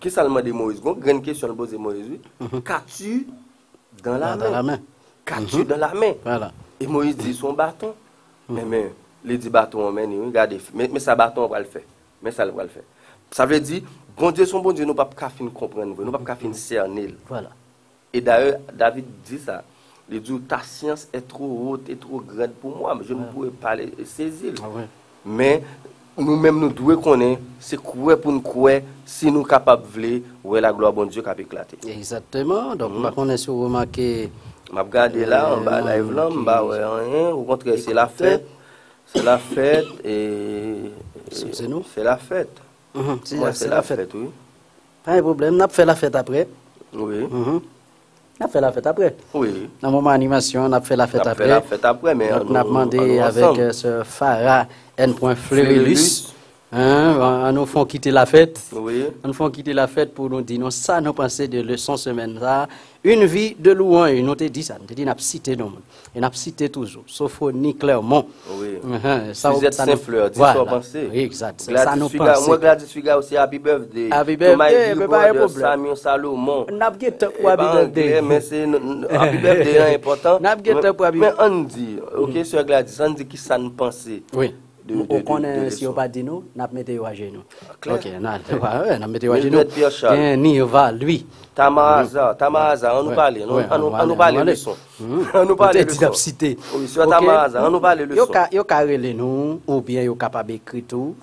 Qui ça le demande Moïse? Une grande question, le pose Moïse, oui. Qu'as-tu dans la Dans la main? Qu'as-tu dans la main? Voilà. Et Moïse dit son bâton. Mais, mais, il dit bâton, on mène, regardez, mais, mais ça bâton, on va le faire. Mais ça, on va le faire. Ça veut dire, bon Dieu, son bon Dieu, nous ne pouvons pas fin comprendre, nous ne pouvons pas fin cerner. Voilà. Et d'ailleurs, David dit ça. Il dit, ta science est trop haute et trop grande pour moi, mais je ne pourrais pas les saisir. Ah ouais. Mais nous-mêmes, nous devons connaître, c'est quoi pour nous croire, si nous sommes capables de voir, où est la gloire de Dieu qui a éclaté. Exactement. Donc, contre, on est sur remarquer. Je regarde là, en bas, Euh, live là, en bas, ouais, rien. Au contraire, c'est la fête. C'est la fête et. Excusez-nous. C'est la fête. Mhm, C'est Ouais, c'est la fête. oui. Pas de problème. On a fait la fête après. Oui. Mhm. On a fait la fête après. Oui. Dans le moment animation, on a fait la On fête a après. fait la fête après, mais Donc, on a nous- demandé nous avec euh, ce Farah N. hein, on nous font quitter la fête. Oui. On nous font quitter la fête pour nous dire, non, ça, nous pensons de leçon semaine là. Une vie de louange, nous te dit ça, nous te dit, nous cité noms. Et nous cité toujours, Sophonie Clermont. Oui. Mhm, Suzette ça nous- Saint-Fleur, dis voilà. ça pensé. Oui, exact. Ça nous pensons. Moi, Gladys Figa aussi, Happy Birthday. Happy birthday, mais pas de problème. Samuel Salomon. Nous avons guetté pour Happy Birthday. Mais c'est Happy Birthday important. N'a pas guetté pour Happy Mais on dit, ok, Sœur Gladys, on dit qui ça nous pensait? Oui. Ou konen si yo pa di nou, nap mette yo a genou. Ah, ok, nan mette yo a genou. Gen Nirva, lui. Tamaza, Tamaza, an nou pale, an nou pale le son. An nou pale le son. Monsieur Tamaza, an nou pale le son. Yo ka rele nou, ou bien yo kapab ekri tou.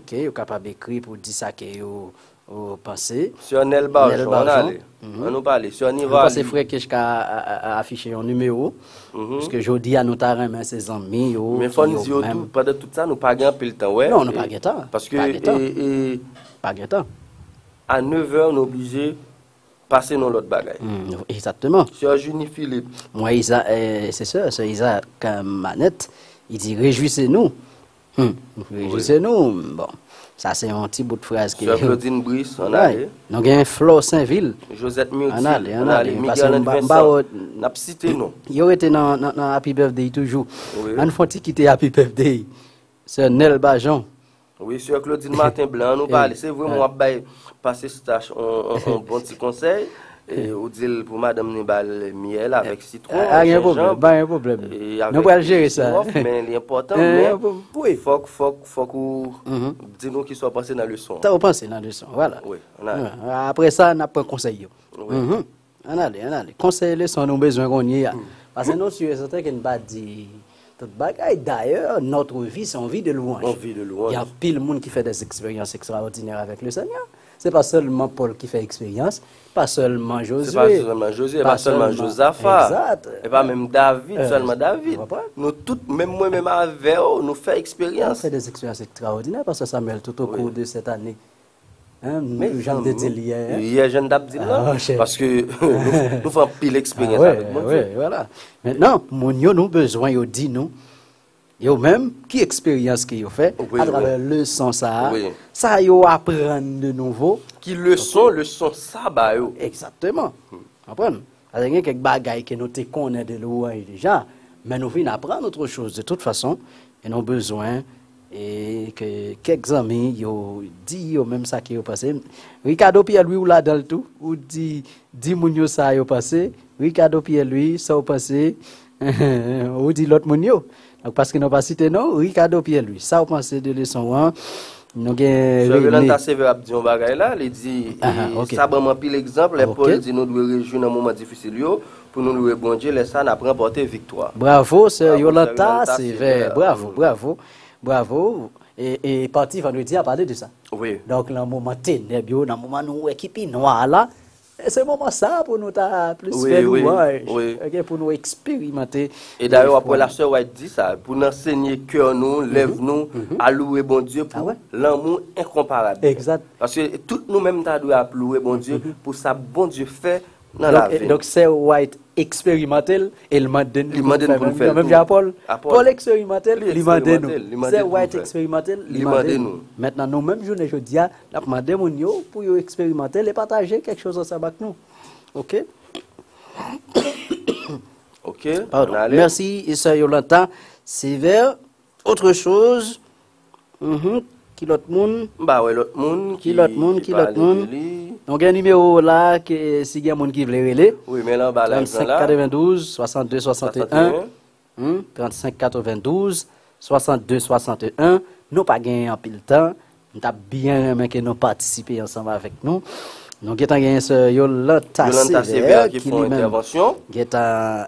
Ok, yo kapab ekri pou di sa ke yo... yo pensé. Sur Nel Nel on allait. On nous parle. Sur Je Niva. pense que frère que je affiché un numéro. Mhm. Parce que je dis à nos parents, mais ses amis. Mais qui faut nous dire tout, pendant tout ça, nous pas gagné le temps, ouais. Non, nous pas gagné temps. Parce que Pas gagné temps. à 9h, nous obligés de passer dans l'autre bagaille. Mm, Exactement. Sur Juni Philippe, Moi, Isa, euh, c'est ça, c'est Isa manette. Il dit réjouissez-nous. Hum, Réjouissez-nous. Bon, Sa se yon ti bout fraz ki... Sè Claudine Brice, an ale. Non gen Flo Saint-Ville. Josette Miotti, an ale. An ale, Miguel Vincent, nap site nou. Yo ete nan Happy Birthday toujou. An fwanti kite Happy Birthday. Sè Nel Bajon. Oui, sè Claudine Martin Blanc, nou pale. Se vwè mwen wap bay pase stache an bon ti konsey. E, ou dil pou madame ni bal miel avèk citron. Ah, a yon problem, ba yon problem. Nou pou al jere sa. Men l'important, men pou e fok, fok, fok ou di nou ki so apanse nan le son. Ta apanse nan le son, wala. Apre sa, nan pren konsey yo. An mm-hmm. ale, an ale. Konsey le son nou bezwen kon ye ya. Mm. Pase nou si yo esote ken ba di... Tout bagay, d'ailleurs, notre vie, c'est envie de louange. Envie de louange. Il y a pile monde qui fait des expériences extraordinaires avec le Seigneur. C'est pas seulement Paul qui fait expérience, pas seulement Josué. Pas seulement Josué, pas, seulement Josaphat. Exact. Et pas même David, Euh, seulement David. Nous tous, même moi, même avec eux, nous faisons On expérience. fait des expériences extraordinaires parce que Samuel, tout au Oui. cours de cette année, hein, Mais de dit hier. Hier, Ah, cher. parce que nous, faisons pile Ah expérience ouais, avec mon ouais, voilà. Maintenant, nous besoin yo dit nous yo même qui expérience que yo fait Oui, à oui. travers le son ça Oui. ça yo apprendre de nouveau. Qui le sont, le sont ça, bah, yo. exactement. Comprendre? Qu'il y a quelques bagailles que nous te connaît de louange déjà mais nous venons apprendre autre chose de toute façon et nous avons besoin et que quelques amis yo dit yo même ça qui yo passé. Ricardo Pierre lui ou là dans le tout ou dit dit moun yo ça yo passé. Ricardo Pierre lui ça yo passé. Ou dit l'autre moun yo Ak paske nou pa site nou, Ricardo Pierre-Louis. Sa ou panse de leson wan, nou gen... Se velan ta seve ap diyon bagay la, li di, sa breman pil ekzamp, le pou li di nou dwe rejou nan mouman difisil yo, pou nou dwe bonje, le sa nan prempote viktwa. Bravo, se Yolanta, se ve, bravo, bravo, bravo. E parti vandou di a pale de sa. Oui. Donk nan mouman tenebyo, nan mouman nou ekipi noa la, Se mouman sa pou nou ta plus oui, fèl oui, ouaj, oui. okay, pou nou eksperimente. E dayo apwe la sè wè di sa, pou nan sènyè kèr nou, lèv nou, mm -hmm. alouè bon Diyo pou ah, ouais. l'anmou inkomparable. Exact. Paske tout nou mèm ta dwe ap louè bon Diyo mm -hmm. pou sa bon Diyo fè, White expérimentel et le m'a donné Il m'a donné pour nous faire même tout. j'ai à Paul Paul. Paul expérimentel Lui il m'a donné expérimentel, il m'a c'est donné pour White faire. expérimentel Il il m'a m'a donné donné nous. maintenant nous même journée je dis a demandé mon yo pour yo expérimenter et partager quelque chose ensemble avec nous OK? Ok? Pardon. Merci, sœur Yolanta. C'est vers autre chose. Mhm. Qui l'autre monde? Bah ouais, l'autre monde Qui l'autre monde? Qui l'autre monde? Donc, il y a un numéro là, que si il y a un monde qui veut relayer. Oui, mais là, bah, là, 35 là. 92 62 61. 61. Hum, 35 92 62 61. Nous pas gagné en pile temps. Nous avons bien aimé que nous participions ensemble avec nous. Nous avons gagné ce Yolanta Yolanta Sévère qui qui font lui-même intervention. qui en- euh,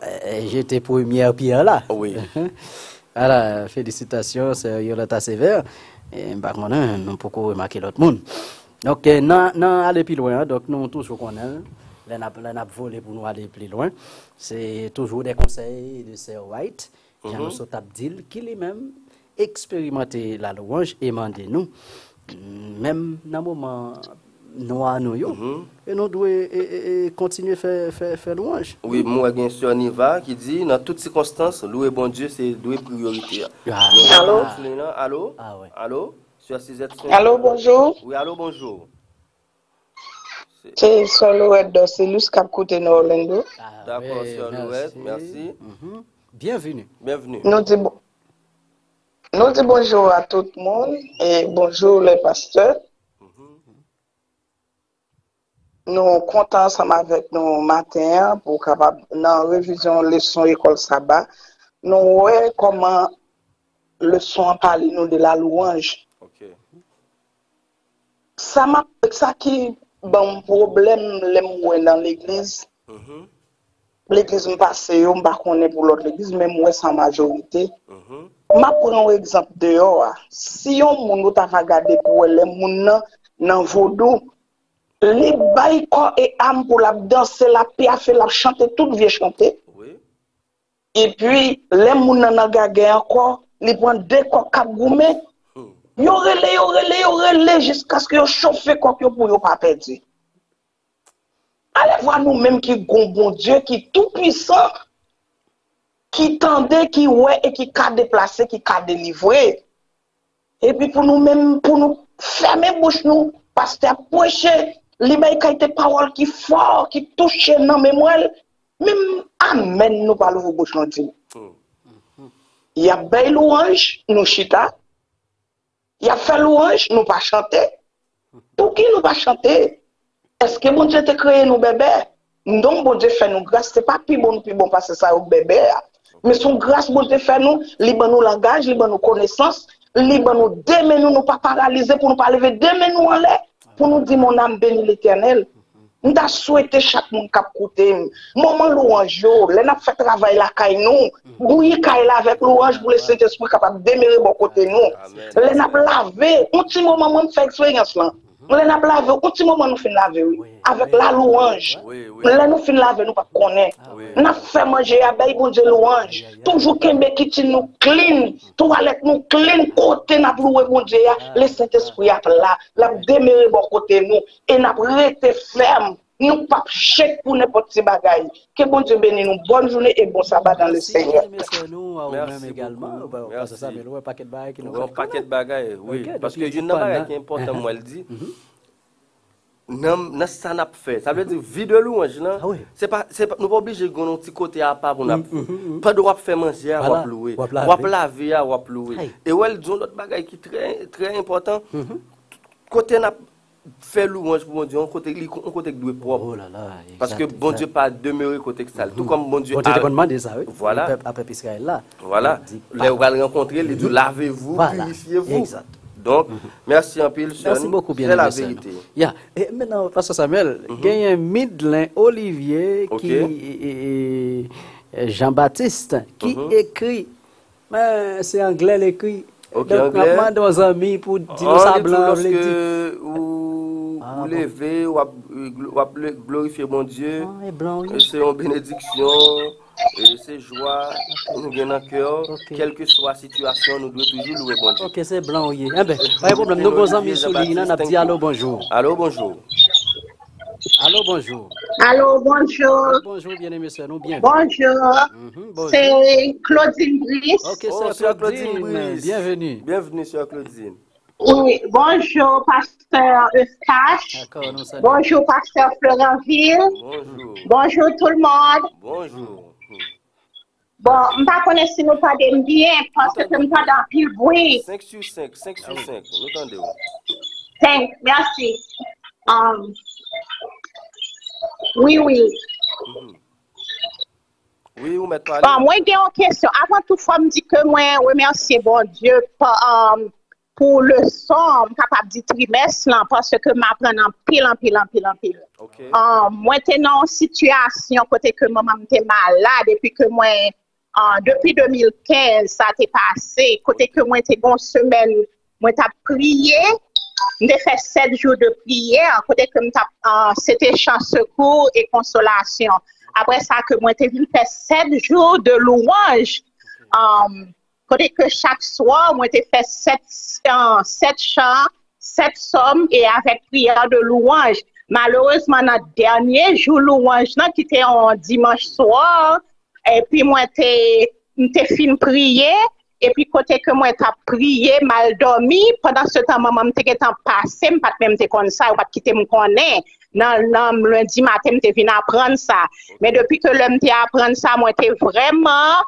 j'étais première pierre là. Oui. Voilà, félicitations, c'est Yolata Sévère. Eh, mpa konen, nou poko remake lot moun. Dok nan, nan ale pi loin, dok nou toujou konen, lè nap vole pou nou ale pi loin. Se toujou de konsey de Sir White, ki an mhm. nou sot ap dil, ki li men eksperimente la louange, e mande nou, mm, men nan mouman... yo, et nous devons eh, continuer à faire, faire, faire louange. Oui, moi, j'ai une sœur Niva qui dit, dans toutes circonstances, louer bon Dieu, c'est louer priorité. Ah. Allô? Allô? Ah. Allô? Suzette Allô, bonjour. Oui, allô, bonjour. C'est Solouette Dorcelus qui a coûté Orlando. Ah, D'accord, sœur Louette, merci. Mhm. Bienvenue. Bienvenue. Nous disons nous disons bonjour à tout le monde et bonjour les Nou kontan sam avèk nou maten pou kapab nan revizyon leson ekol saba. Nou wè koman leson pali nou de la louanj. Okay. Sa ma pek sa ki ban problem lem wè nan l'egliz. Mm -hmm. L'egliz mpase yo mba konen pou lot l'egliz men mwè sa majorite. Mm -hmm. Ma pren wè ekzamp de yo a. Si yon moun nou ta va gade pou wè lem moun nan, nan vodou. li bay kon e am pou la danse, la pe a fe, la chante, tout vie chante. Oui. E pi, le moun nan aga gen ankon, li pon de kon kap goume, hmm. Oh. yo rele, yo rele, yo rele, jiska skyo chofe kon yo pou yo pa pedi. Ale vwa nou menm ki goun bon Diyo, ki tout pwisan, ki tende, ki we, e ki ka deplase, ki ka delivre. E pi pou nou menm, pou nou ferme bouch nou, paste a poche, prêcher, libérer des paroles qui fort, qui touche dans mémoire, même amen nous parlons vos bouche. Il y a belle louange, nous chita. Il y a fait louange, nous pas chanter. Pour qui nous pas chanter? Est-ce que bon Dieu t'a créé nous bébé? Non, bon Dieu fait nous grâce. C'est pas plus bon, plus bon parce que ça au bébé. Mais son grâce, bon Dieu fait nous, libre nous langage, libre nous connaissance, libre nous demain nous, nous pas paralyser pour nous pas lever demain nous en l'air, pou nou di mon am beni l'Eternel. Nou da souwete chak moun kap koute m. Mouman louanj yo, lè nap fè travay la kay nou. gouye kay la vek louanj pou lè Saint-Esprit kapap demere bon kote nou. Lè nap lave, onti mouman moun fè eksperyans lan. Mwen lè nap lave, ou ti mouman nou fin lave ou, avèk la louange. Mwen lè nou fin lave nou pa konè. Ah, nap fè manje ya bey bonje louange. Toujou kembe kitin nou klin, tou alèk nou klin kote nap louwe bonje ya, lè sèntes kouyat la, lap demere bon kote nou, e nap rete ferm. Nou pap chek pou nepot si bagay. Ke bon Dieu béni nou. Bonne journée et bon sabbat dans le Seigneur. Merci nous, à vous-même également. Parce que ça, mais l'ouè paquet de bagay qui nous fait. L'ouè paquet de bagay, oui. Parce que j'ai une bagay qui est importante, moi, elle dit. Nan sa nap fe. Sa vle di vide louanj nan. Nou pa oblije gounon ti kote a pa pou nap. Pa do wap fe manje a wap loue. Wap lave a wap loue. E wèl diyon lot bagay ki tre important. Kote nap fait louange pour mon Dieu, on côté, on côté être propre. Oh là là. Parce que bon. Dieu pas demeuré côté sale. Tout comme bon Dieu a- demandé ça, oui. Voilà. Le peuple- Israël là. Voilà. Les allez rencontrer, les dit lavez-vous, Voilà. purifiez-vous. Exact. Donc, merci un pile, Merci beaucoup, bien C'est la vérité. Yeah. Et maintenant, Pasteur Samuel, il y a un Midlin Olivier qui Jean-Baptiste qui Mhm. écrit, mais c'est anglais l'écrit. Ok, Donc, on demande aux amis pour dire On ça blanc. Vous Ah, vous bon. levez, ou ap- ou ap glorifier mon Dieu, Ah, c'est une bénédiction, c'est joie, nous dans le cœur, quelle que soit la situation, nous devons toujours louer mon Dieu. Ok, c'est blanc, oui. Eh ben, pas de problème. Nous, nos amis sur l'île, on a dit allô, bonjour. Allô, bonjour. Allô, bonjour. Allô, bonjour. Bonjour, bien aimé sœur, nous bien. Bonjour. Mhm, bonjour. C'est Claudine Brice. Ok, Oh, sœur sœur Claudine, Brice. bienvenue. Bienvenue, sœur Claudine. Oui, bonjour, pasteur Eustache. Bonjour, pasteur Florentville. Bonjour. Bonjour tout le monde. Bonjour. Bon, m pa kone si nou pa den bien, paske m pa dan pil bouy. 5 sur 5, 5 sur 5, nou tan de ou. 5, mersi. Um, oui, oui. Mm -hmm. Oui, ou met pali. Bon, mwen gen yon kesyon. Avan tout fwa m di ke mwen remersi bon Diyo pa... Um, pou le son, m kapap di trimes lan, parce ke m apren an pil, an pil, an pil, an pil. Okay. Um, mwen te nan situasyon kote ke mwen mwen te malade, epi ke mwen, uh, depi 2015, sa te pase, kote ke mwen te bon semen, mwen ta priye, mwen te fe 7 jou de priye, kote ke mwen ta, uh, se te chan sekou e konsolasyon. Apre sa ke mwen te vil fe 7 jou de louanj, okay. um, Kote ke chak swa, mwen te fè set euh, chan, set som, e avèk priya de louanj. Malouzman nan dernye jou louanj nan ki te an dimanj swa, epi mwen te, te fin priye, epi kote ke mwen ta priye mal domi, padan se tan mwen mwen te ketan pase, mwen pat mwen te kon sa, mwen pat ki te mwen konen, nan lom lundi maten mwen te vin apren sa. Men depi ke lom te apren sa, mwen te vreman,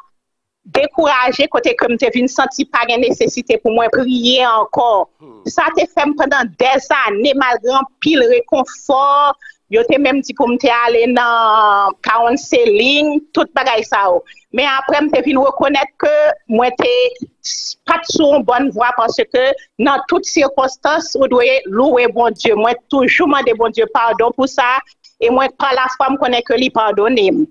dekouraje kote ke mte vin santi pa gen nesesite pou mwen priye ankor. Hmm. Sa te fem pendant des ane, malgran pil rekonfor, yo te menm di pou mte ale nan kaonseling, tout bagay sa ou. Oh. Men apre mte vin rekonet ke mwen te pat sou an bon vwa, panse ke nan tout sirkonstans, ou dwe louwe bon Diyo. Mwen toujouman de bon Diyo pardon pou sa, e mwen palas pa m konen ke li pardonem.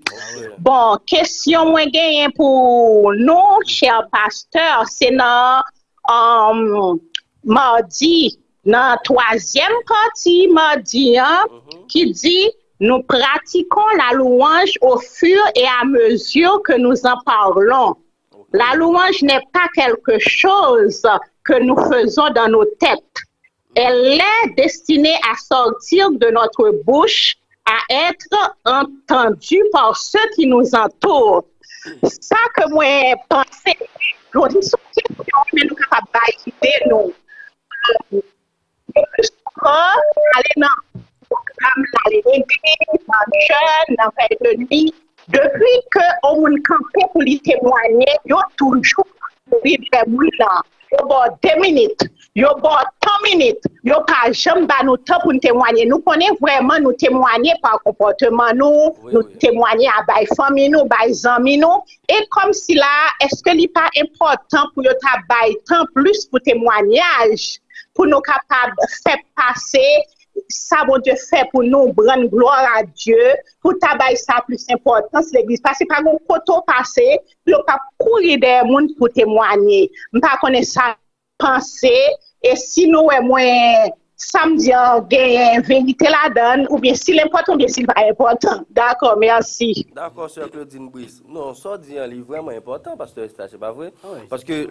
Bon, kesyon mwen genyen pou nou, chèr pasteur, se nan um, mardi, nan toazyem pati mardi, an, mm -hmm. ki di, nou pratikon la louange au fur et a mesure ke nou an parlon. Okay. La louange nè pa kelke chose ke nou fezon dan nou tèt. El lè destinè a sortir de notre bouche à être entendu par ceux qui nous entourent. Ça que moi pensé, question, mais nous capables d'aider nous. Euh, aller dans le programme, dans l'église, dans le jeune, dans le de nuit. Depuis que on campé pour les témoigner, ils ont toujours vib fè moulan, yo bo 2 minit, yo bo 10 minit, yo pa jem ba nou te pou nou temwanyen. Nou konen vreman nou temwanyen pa komporteman nou, oui, nou oui. temwanyen a bay fami nou, bay zami nou, e kom si la, eske li pa important pou yo ta bay tan plus pou temwanyaj, pou nou kapab fè pase sa bon te fè pou nou bran gloan a Diyo, pou tabay sa plus importans l'Eglise. Pase pa goun koto pase, lò pa kouri de moun pou temwani. Mpa konen sa panse, e si nou e mwen samdi an euh, gen venite la dan, ou bien si l'important, ou bien si l'important. D'akor, mersi. D'akor, sè Claudine Brice. Non, sò diyan li vreman important, pastor Estache, pa vre? Paske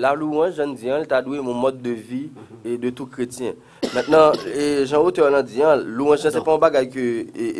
la louan, jan diyan, l'ta dwe moun mod de vi mm-hmm. e de tout kretien. Mètnen, jan ote anan diyan, louange, jan non. se un bagay ke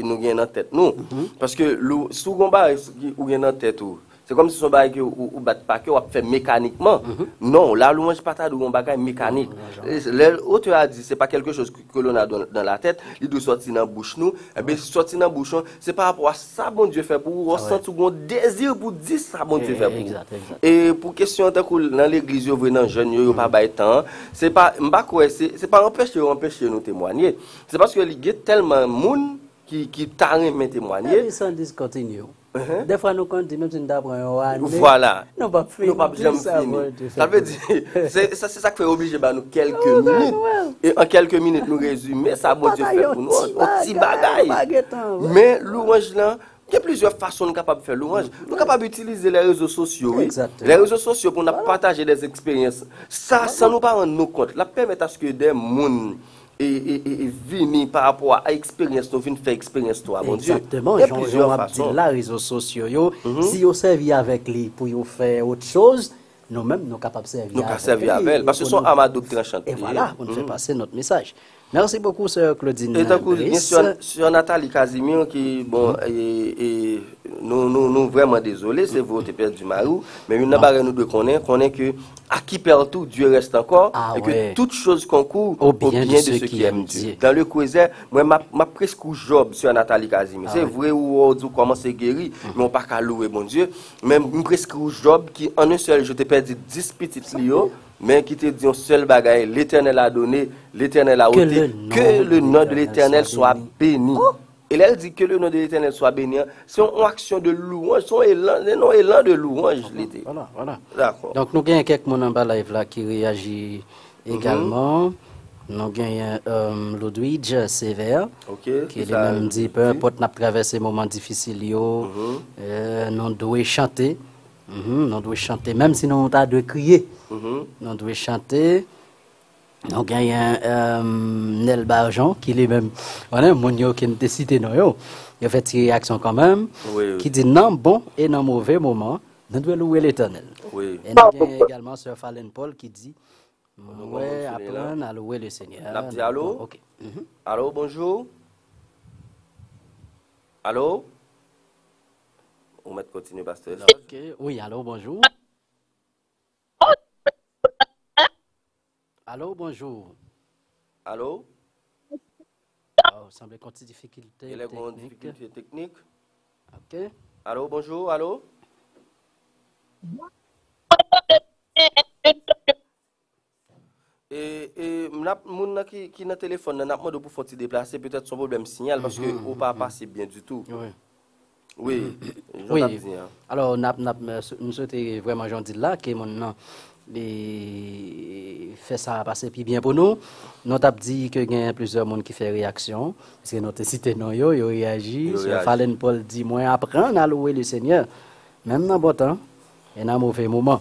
nou gen nan tèt. Non, paske sou kon bagay ou gen nan tèt ou, Se kom se son bagay ki ou, ou bat pa ki ou ap fe mekanikman. Mm -hmm. Non, la louange patade ou yon bagay mekanik. Mm -hmm. Le ote a di, se pa kelke chose ke lon a don, don la tet, li do sorti nan bouch nou, ebe eh sorti nan bouch nou, se pa apwa sa bon Diyo fe pou, ou ah, senti ou gon dezir pou di sa bon Diyo fe pou. Exact, exact. E pou kesyon tan kou nan l'egliz yo vwe nan jen yo, yo pa bay tan, se pa mba kwe, se, se pa empèche yo empèche yo nou temwanyen. Se paske li get telman moun ki, ki tarin men temwanyen. Every Sundays continue. Des fois, nous continuons, même si nous année. Voilà. Nous pas fini. Nou pa jem Ça, fini. Ça veut dire, c'est ça, c'est ça qui fait obliger ba nou quelques Oh, ben, minutes. Et en quelques minutes, nous résumer ça, bon Dieu fait pour nous, un petit ouais. Mais louange là, il y a plusieurs façons de capable faire louange. Nous capables d'utiliser les réseaux sociaux, oui. Les réseaux sociaux pour nous partager des expériences. Ça, sans nous pas rendre nous compte, la permettre à ce que des gens et, et, venir par rapport à expérience, nous viennent faire expérience toi, mon Dieu. Exactement, Il y a Jean, plusieurs Jean a dit. Mhm. là, réseaux sociaux, yo, si yo servi avec lui pour faire autre chose, nous-mêmes, nous capables de servir Nous avec ka servir avec elle, parce que nous- ama doctrine chante. Et voilà, pour nous faire passer notre message. Merci beaucoup, sœur Claudine. Et bien sûr, sur Nathalie Casimir qui, bon, Mhm. et, et nous, nous, nous vraiment désolés, c'est vous, t'es perdu Marou, mais une barre nous de connaître, connaît que à qui perd tout, Dieu reste encore, Ah et que toute chose concourt Au bien de ceux qui aiment Dieu. Dieu. Dans le causeur, moi, ma, ma presque job sur Nathalie Casimir. Ah c'est vrai où on dit comment c'est guéri, mais on pas qu'à louer, mon Dieu. Même une presque job qui, en un seul, je t'ai perdu 10 petites lios, men ki te diyon sel bagay, l'Eternel a donné, l'Eternel a ôté, ke le nan de l'Eternel soit béni. Oh. Et là, elle dit que le nom de l'Éternel soit béni. C'est une action de louange, son élan, non élan de louange. Voilà, voilà. D'accord. Donc, nous gagnons quelques mots en live là qui réagit également. Mm -hmm. Nous gagnons euh, Ludwig Sever, okay, qui lui-même dit, peu importe, nous traversé des moments difficiles, mm -hmm. euh, nous devons chanter. Mhm, nous devons chanter, même si nous avons de crier. Mhm. Nous devons chanter. Nous avons euh, Nel Barjon, qui lui-même, voilà, mon yo qui nous cité, non, yo. Il a fait une réaction quand même, Oui, oui. qui dit non bon et non mauvais moment, nous devons louer l'éternel. Oui. Et nous avons également Sœur Fallen Paul qui dit, devons ouais, apprendre à louer le Seigneur. Allô? Ok. Mhm. Allô, bonjour? Allô? On va continuer, pasteur. Ok, oui, allô, bonjour. Allô, bonjour. Allô? Oh, semble qu'on ait difficulté Il y a une technique. difficulté technique. Ok. Allô, bonjour, allô? Et, et moun qui qui dans téléphone n'a demandé pour faire déplacer peut-être son problème signal parce que ou pas passé bien du tout. Oui. Oui. Oui. j'entends bien. Alors, euh, nous souhaitons vraiment gentil là que mon les fait ça passer puis bien pour nous. Nous avons dit que y a plusieurs monde qui fait réaction parce que notre cité non yo yo réagi. Fallen Paul dit moi apprendre à louer le Seigneur même dans bon temps et dans mauvais moment.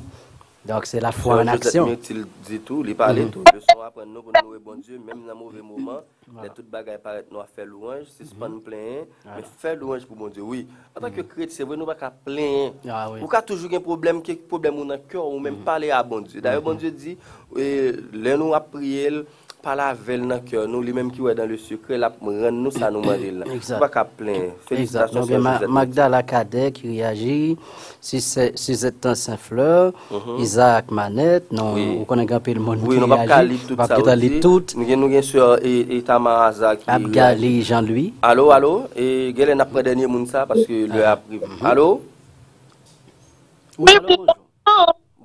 Donc c'est la foi en action. Il dit tout, il parlait tout. Le son après nous pour nous louer bon Dieu, même dans mauvais moment, les toutes bagailles paraît nous à faire louange, c'est pas nous plaindre, mais faire louange pour bon Dieu. Oui. En tant que chrétien, c'est vrai nous pas qu'à plaindre. Ah. Ou ka toujours un problème, quelque problème dans le cœur ou même parler à bon Dieu. D'ailleurs bon Dieu dit là nous a prié avec dans le cœur, nous les mêmes qui est dans le secret là rendre nous ça nous demander là. Exact. Pas qu'à plaindre. Exact. Félicitations Donc, Sœur Ma- Josette. Réagit, Suzette Saint-Fleur, Isaac Manette, non. Oui. vous connaissez un peu le monde Oui, qui nous pas qu'à réagit. lire tout Pas ça. qu'à lire aussi. tout. Nous avons nous avons sur et et Tamar Azar qui Abgali Jean-Louis. Allô, allô, et Gelen après dernier moun ça? Parce que le a pris. Allô, Oui, allô, bonjour.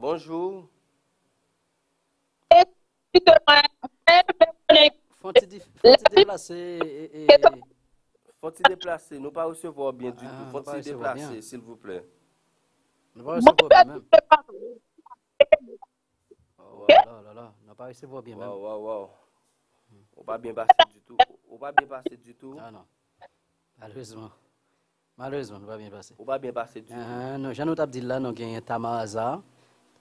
bonjour. Faut-il Fon ti deplase. E, e, e, Fon ti deplase. Nou pa recevo bien du ah, tout. Fon ti deplase, s'il vous plè. Nou pa recevo bien mèm. Oh, la la la. Nou pa recevo bien mèm. Waw, waw, waw. Hmm. Ou pa bien pase du tout. Ou pa bien pase du tout. Nan, nan. Malheureusement. Malheureusement, nou pa bien pase. Ou pa bien pase du tout. Ah, nan, nan. Jan nou tap di la nou genye Tamara Azar.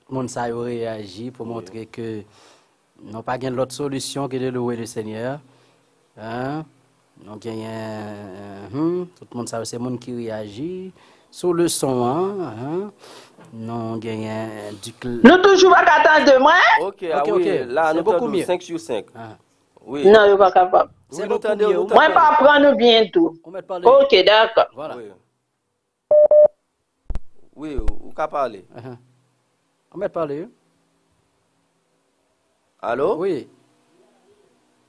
Moun sa yo reagi pou montre ke... Que... nou pa gen lot solusyon ki de louwe le seigneur, nou gen yon, tout moun sa ou se moun ki reagi, sou le son an, nou gen yon euh, dikl... Nou toujou wak atan de mwen? Ok, ok, ok, la nou tadou 5 sur 5. Ah. Non, yo wak apap. Mwen pa pran nou bientou. Ok, daka. Voilà. Oui, wak apale. Mwen pa pale yo. Alo? Oui.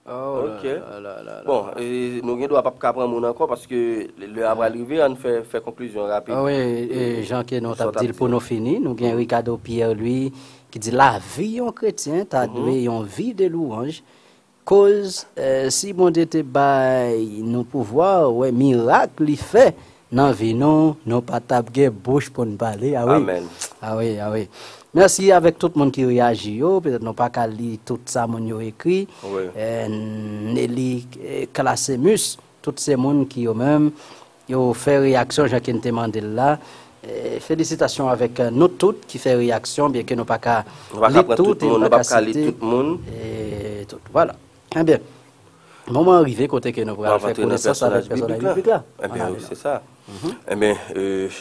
Oh, ok. La, la, la, bon, e, nou gen do ap ap kapran moun anko, paske le ap alrive an fè, fè konkluzyon rapide. Oh, oui, e, e Jean Kenon tap dil pou nou fini, nou gen mm. Ricardo Pierre lui, ki di la vi yon kretien, ta mm -hmm. dwe yon vi de louange, koz eh, si bon dete bay nou pouvwa, wè ouais, mirak li fè, nan vi nou, nou patap ge bouche pou n'pale, awe, awe, awe. Merci avec tout le monde qui réagit. yo. Peut-être non pas qu'à lire tout ça, mon écrit. Oui. Euh, Nelly euh, Classemus, tous ces monde qui ont même yo fait réaction, Jacques Mandela. Euh, félicitations avec euh, nous toutes qui fait réaction, bien que nous pas qu'à lire tout tout le et monde, pas pas lire tout le monde. et tout. Voilà. Eh bien, moment arrivé côté que nous va faire connaissance avec le personnage biblique là. Eh bien, c'est ça. Eh bien,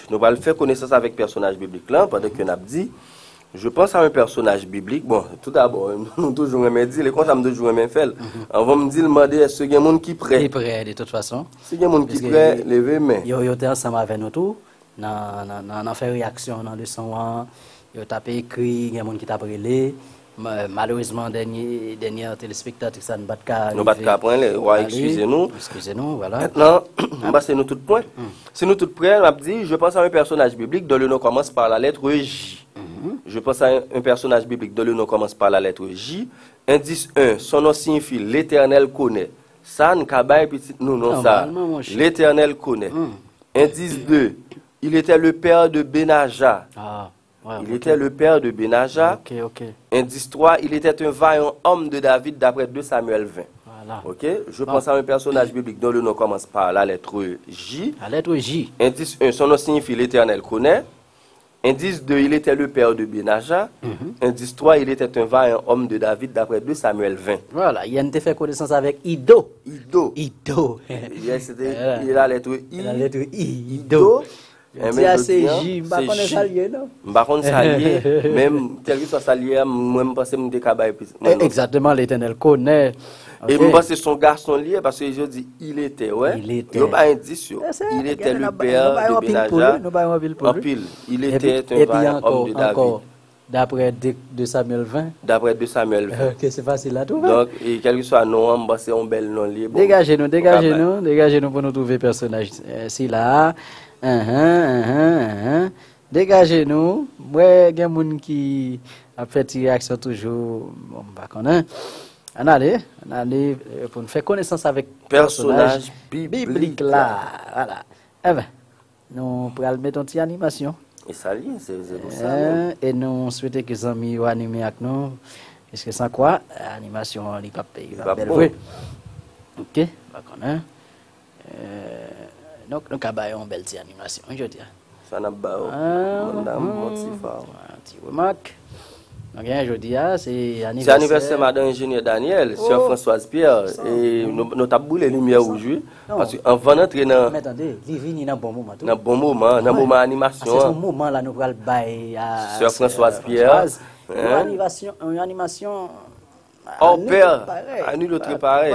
nous allons faire connaissance avec le personnage biblique là, pendant que nous avons dit, Je pense à un personnage biblique. Bon, tout d'abord, nous toujours aimé dire, les comptes, nous toujours aimé faire. Mhm. On va me dire, demander, est-ce qu'il y a monde qui prêt? Qui prêt, de toute façon. Si il y a monde qui prêt, levez main. Yo, yo, t'es ensemble avec nous tout. Nan, nan, nan, nan fait réaction, nan le son, yo tapé écrit, il y a monde qui t'a brûlé. Malheureusement, dernier, dernier téléspectateur, ça ne bat qu'à Nous bat qu'à prendre, ouais, excusez-nous. Excusez-nous, voilà. Maintenant, bah, c'est nous tout prêts. Mm. Si nous tout prêts, on va dire, je pense à un personnage biblique dont le nom commence par la lettre J. Mm. Je pense à un, un personnage biblique dont le nom commence par la lettre J. Indice 1, son nom signifie l'éternel connaît. Ça, nous petit nous non ça. L'éternel connaît. Indice 2, il était le père de Benaja. Ah, ouais. Il était le père de Benaja. Indice 3, il était un vaillant homme de David d'après 2 Samuel 20. Voilà. Ok, je pense à un personnage biblique dont le nom commence par la lettre J. La lettre J. Indice 1, son nom signifie l'éternel connaît. Indice 2, il était le père de Benaja. Indice 3, il était un vaillant homme de David d'après 2 Samuel 20. Voilà, il y a une fait connaissance avec Ido. Ido. Ido. Yes, Voilà. il a la lettre I. La lettre I, Ido. Eh, je c'est hein, J, pas c'est connaître J. ça lié, non? Par contre, ça lié, même quel que soit ça lié, moi, je pense que je non. Exactement, l'éternel connaît. Et Ok. je pense que son garçon lié parce que je dis il était, ouais. Il était. Il n'y a pas indice. yo. Eh, c'est- Il était le nous père de pile pour Benaja. lui, nous pas un pile pour En pile. Il Et était un et puis vaillant encore, homme de David. encore, d'après de, de Samuel 20, D'après 2 Samuel 20. que c'est facile à trouver. Donc, et quel que soit nom, bah, c'est un bel nom lié. Bon, dégagez-nous, dégagez on nous, dégagez nous pour nous trouver personnage. Euh, si là, uh -huh, dégagez nous. Moi, il y a des gens qui a fait une réaction toujours, bon, pas connaître. On An ale, an ale euh, pou nou fè konesans avèk personaj biblik la. Ewen, eh nou pral met an ti animasyon. E sa li, se zèlou sa. Eh, e nou souwete ki zanmi yo anime ak nou. Eske san kwa, animasyon li pape, li pape belvwe. Bon. Ok, bakonè. Eh, nou kabayon bel ti animasyon, jodi ya. San ap ba ou, ah, moun dam, moun si fa ou. Ti ah, wè mak. Donc, je dis, ah, c'est C'est anniversaire. Madame Ingénieur Daniel, Oh. sœur Françoise Pierre. Et nous nous avons boulé les lumières aujourd'hui. Non. Parce qu'en venant entrer dans Mais attendez, dans bon moment. tout. dans un bon moment, dans moment Ah, C'est animation. ce moment là, nous allons bailler à Sœur Françoise Pierre. Françoise. Hein? Une animation, une animation. À nul père, autre pareil. à Ah, pareil.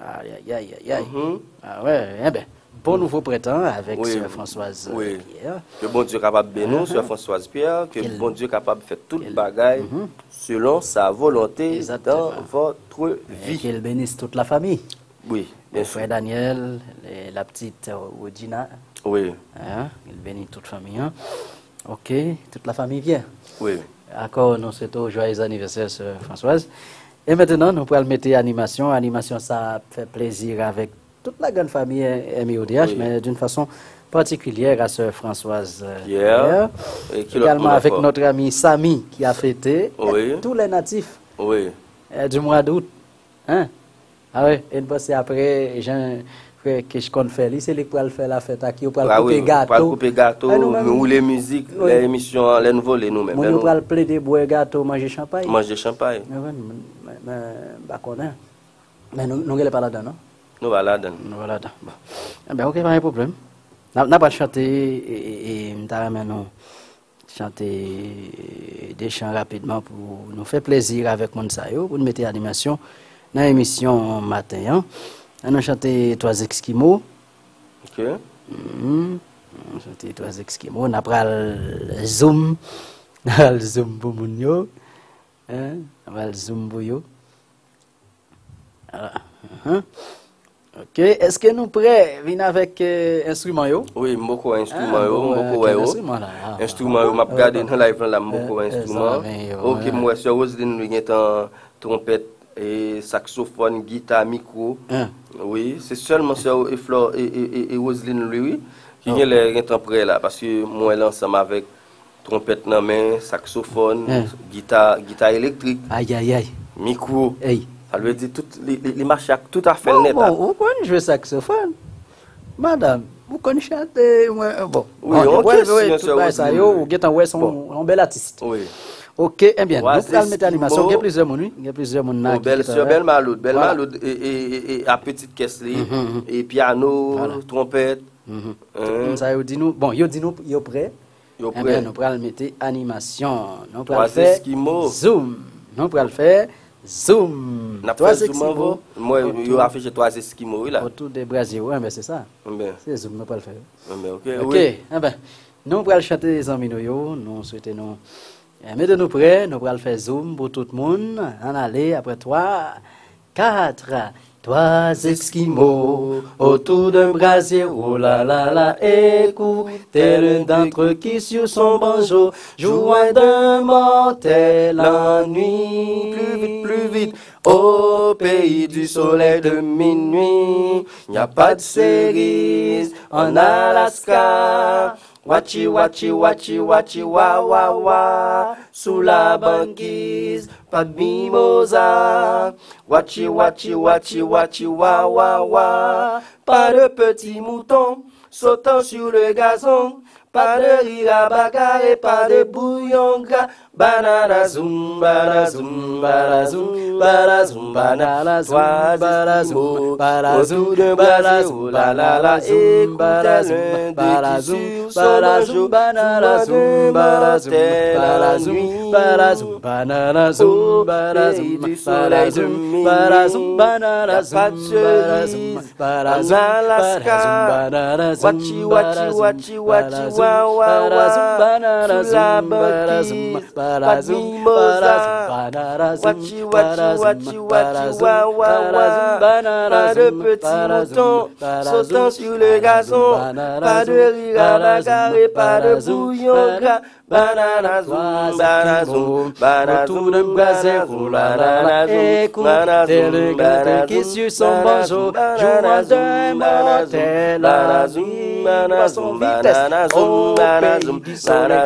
Aïe, aïe, aïe, aïe. Mhm. Ah ouais, eh ben, bon nouveau printemps avec Oui. Sœur Françoise euh, Oui. Pierre. Que bon Dieu capable de bénir, Sœur Françoise Pierre, que bon Dieu capable de faire toute quel- bagaille selon sa volonté Exactement. dans votre vie. Qu'il bénisse toute la famille. Oui, bien Le frère Daniel, la petite euh, Regina. Oui, Hein? Il bénit toute famille. hein. Ok, toute la famille vient. oui. Encore, nous souhaitons joyeux anniversaire, Sœur Françoise. Et maintenant, nous pourrons mettre animation. Animation, ça fait plaisir avec toute la grande famille MIODH, Oui. mais d'une façon particulière à Sœur Françoise euh. Et qui Également avec notre ami Samy qui a fêté Oui. tous les natifs Oui, du mois d'août. Hein? Ah oui, et que après, Jean, frère, que je compte faire, c'est lui qui va faire la fête à qui, pour Ah le couper oui, pour gâteau. couper gâteau, Ah, nous les musiques, Oui. les émissions, les nouveaux, les nous-mêmes. Moi, Les nous nous- va plaider, boire gâteau, manger champagne. Manger champagne. Mais ouais, mais, mais, bah, qu'on a. Mais nous, nous, pas là-dedans, non? Nous voilà dedans. Nous voilà dedans. Bon. Eh ben, ok, pas de problème. N'a pas chanté et, et, nous chanter des chants rapidement pour nous faire plaisir avec mon sayo, pour nous mettre animation dans l'émission matin. Hein. On a chanté Trois Esquimaux. Ok. Mhm. On a chanté Trois Esquimaux. On a pris le zoom. On a le zoom pour moun yo. Hein? On a le zoom pour yo. Voilà. Mhm. Ok, eske nou pre vin avèk eh, instrument yo? Oui, mboko wè instrument yo, ah, mboko bon, wè eh, yo. Ah. Instrument yo, map gade nan live lan la mboko wè eh, instrument. Ok, mwè sè wòz din nou gen tan trompet, e, saksofon, gita, mikro. Oui, se sèlman sè wòz din nou lè, ki gen lè gen tan pre la, paske mwen lansam avèk trompet nan men, saksofon, gita elektrik, mikro. Hey! Alwe di, li machak tout a fel bon, net. Ou kon jwe saksofon? Madame, ou kon chate? Bon, ou get an wè son bel artiste. Ok, eh enbyen, nou pral mette animasyon. Gen plizè moun, gen plizè moun nan. Bel maloud, bel maloud, a euh, petit kes li, e piano, trompet. Sa mhm. yo di nou, bon, yo di nou, yo pre, enbyen eh nou pral mette animasyon. Nou pral fè zoom, nou pral fè... zoom. N'a pas zoom Esquimaux avant. Moi, yo affiché trois esquimaux, là. Autour des Brésil, ouais, mais c'est ça. Ben, C'est zoom, nous allons faire. ben, ok, Ok, eh ben, nous allons chanter les amis nous, nous souhaitons nous. Eh, Mettez-nous prêts, nous allons faire zoom pour tout le monde. En aller après trois, quatre, trois esquimaux autour d'un brasier. Oh là là là, écoutez l'un d'entre eux qui sur son banjo jouait d'un mortel ennui. Plus vite, plus vite, au pays du soleil de minuit. Y a pas de cerise en Alaska. Wachi, wachi, wachi, wachi, wa, wa, wa. Sous la banquise, pas de mimosa. Wachi, wachi, wachi, wachi, wa, wa, wa. Pas de petits moutons sautant sur le gazon. Pas de rire à et pas de bouillon gras. banana zoom bana zoom bana zoom bana zoom banana zoom bana zoom bana zoom de bana zoom la la la zoom bana zoom bana zoom bana zoom banana zoom bana zoom bana zoom bana zoom banana zoom bana zoom bana zoom bana zoom banana zoom bana zoom bana zoom banana zoom wachi wachi wachi wachi wow wow wow banana zoom bana zoom Pas de petits moutons sautant sur le gazon. Pas de rire à et pas de bouillon gras. banana zoom, banana zoom, banana zoom, brasileiro, banana zoom, banana zoom, banana zoom, banana zoom. Banana zoom, un deuil banana zoom, banana zoom, banana zoom, banana zoom, banana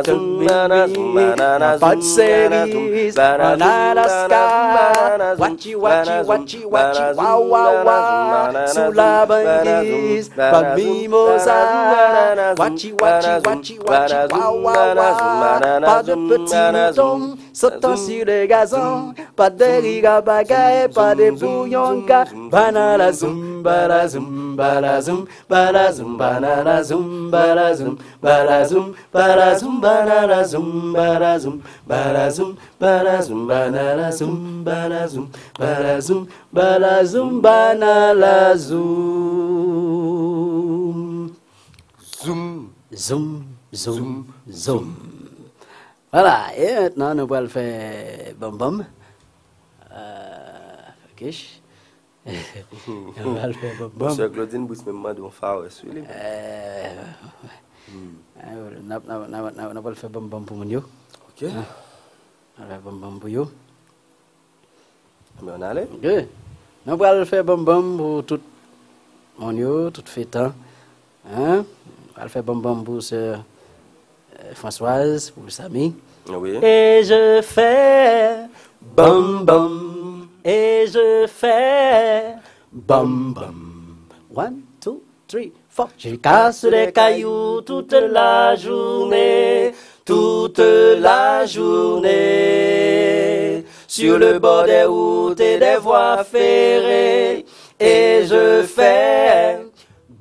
zoom, banana zoom, banana zoom, pas de banana zoom, watchi, watchi, watchi, watchi, wow, wow, wow, sous la banquise, pas mimosa, watchi, watchi, watchi, watchi, wow, wow, Pas de petits moutons sautant sur les gazons. Pas de riga bagaille, pas de bouillonka. Banana zoom, bala zoom, bala zoom, bala zoom, banana zoom, bala zoom, bala zoom, bala zoom, banana zoom, bala zoom, bala zoom, bala zoom, banana zoom, bala zoom, bala zoom, bala zoom, banana zoom. Zoom, zoom, zoom, zoom. Voilà, et maintenant nous allons faire Bam Bam. Euh, on va le faire Bam Bam. Monsieur Claudine vous Bousmemma de Fawe, celui-là. On va euh, le faire Bam Bam pour mon Ok. Hein? On va faire Bam Bam pour yo. Mais on allait Ok. On va le faire Bam Bam pour tout mon yo, tout fait temps. Hein? On va le faire Bam Bam pour ce. Françoise, pour Samy. Oui. Et je fais bom bom. Et je fais bam bam. One, two, three, four. Je casse les cailloux toute la journée, toute la journée, sur le bord des routes et des voies ferrées, et je fais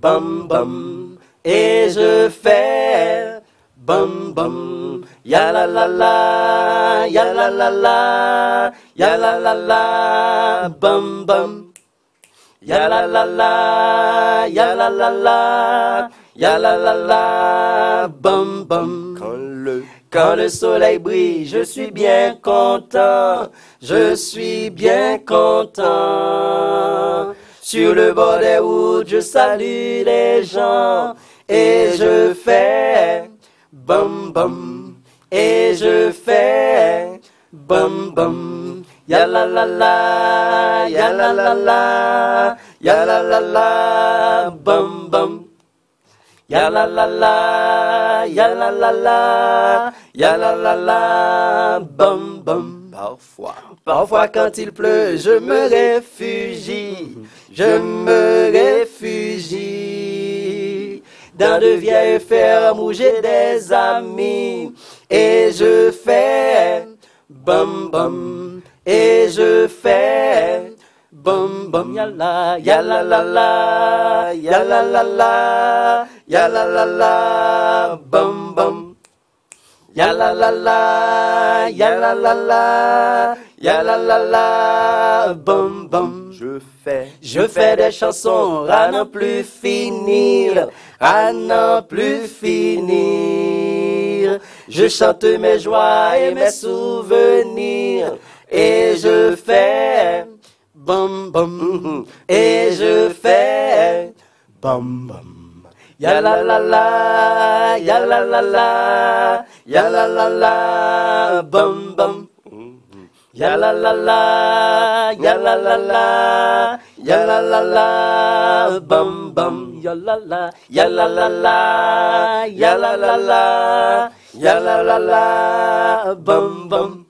bam bam, et je fais bam bam. Ya la la la, ya la la la, ya la la la, bam bam. Ya la la la, ya la la la, ya la la la, bam bam. Quand le Quand le soleil brille, je suis bien content, je suis bien content. Sur le bord des routes, je salue les gens et je fais bam bam et je fais bam bam. Ya la la la, ya la la la, ya la la la, bam bam. Ya la la la, la la la, la la la, bam bam. parfois, Parfois quand il pleut, je me réfugie, je me réfugie dans de vieilles fermes où j'ai des amis. Et je fais bam bam et je fais bam bam ya la ya la la. La ya la la. La ya la la. Bam bam Ya la la. La, ya la la. La, ya la la. La, bam bam. je fais, Je fais des chansons à n'en plus finir, à n'en plus finir. Je chante mes joies et mes souvenirs, et je fais bam bam, et je fais bam bam. Ya la la la, ya la la la, ya la la la, bam bam. Ya la la la, ya la la la, ya la la la, bam bam. Ya la la, ya la la la, ya la la la, ya la la la, bam bam.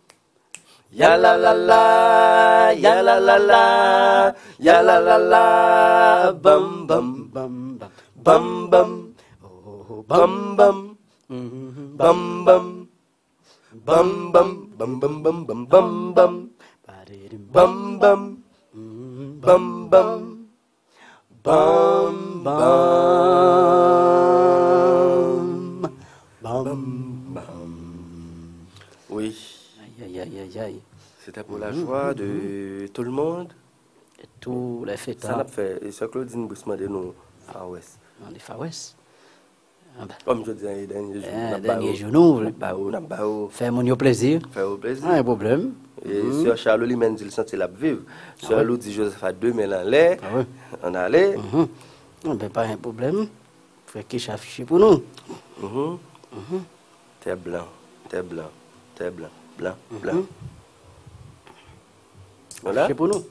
Ya la la la, ya la la la, ya la la la, bam bam bam bam bam bam, oh bam bam, mhm, bam bam, bam bam, bam bam bam bam bam bam, ba-di-dim, bam bam, mhm, bam bam, bam oui, Aïe aïe aïe aïe aïe. c'était pour la joie de tout le monde. Et tous les Ça fêtards n'a fait, et Sœur Claudine Brisman de nous, Far West. dans les Far West. Ah ben, Comme je disais, les derniers jours, eh, n'a dernier jour nous, faire mon plaisir. faire au plaisir. Pas un problème. Et Sœur Charlotte lui-même dit le senti la vivre. Sœur ouais. Lou dit Joseph a deux mains en l'air. Ah ouais. On allait. Mhm. Ben, pas un problème. Frère qui affiché pour nous. Mhm. T'es blanc, t'es blanc, t'es blanc, blanc, blanc. Voilà. Affiché pour nous.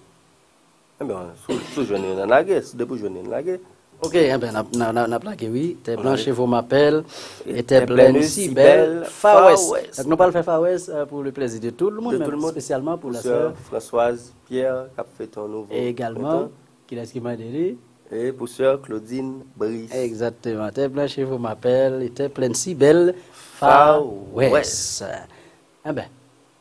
Eh bien, sous, sous jeune la c'est depuis jeune dans la guerre. Ok, eh n'a n'a- n'a plaqué, oui. Tes On blanches a- vous m'appelle. Et tes pleines si belles Far West. Donc, nous parlons faire Far West euh, pour le plaisir de tout le monde, De mais tout le monde. spécialement pour la Sœur. Françoise Pierre qui a fait ton nouveau. Et également, qui est-ce qui m'a dit Et pour sœur Claudine Brice. Exactement. Tes blanches vous m'appelle. Et tes pleines si belles. Far West. Eh ben,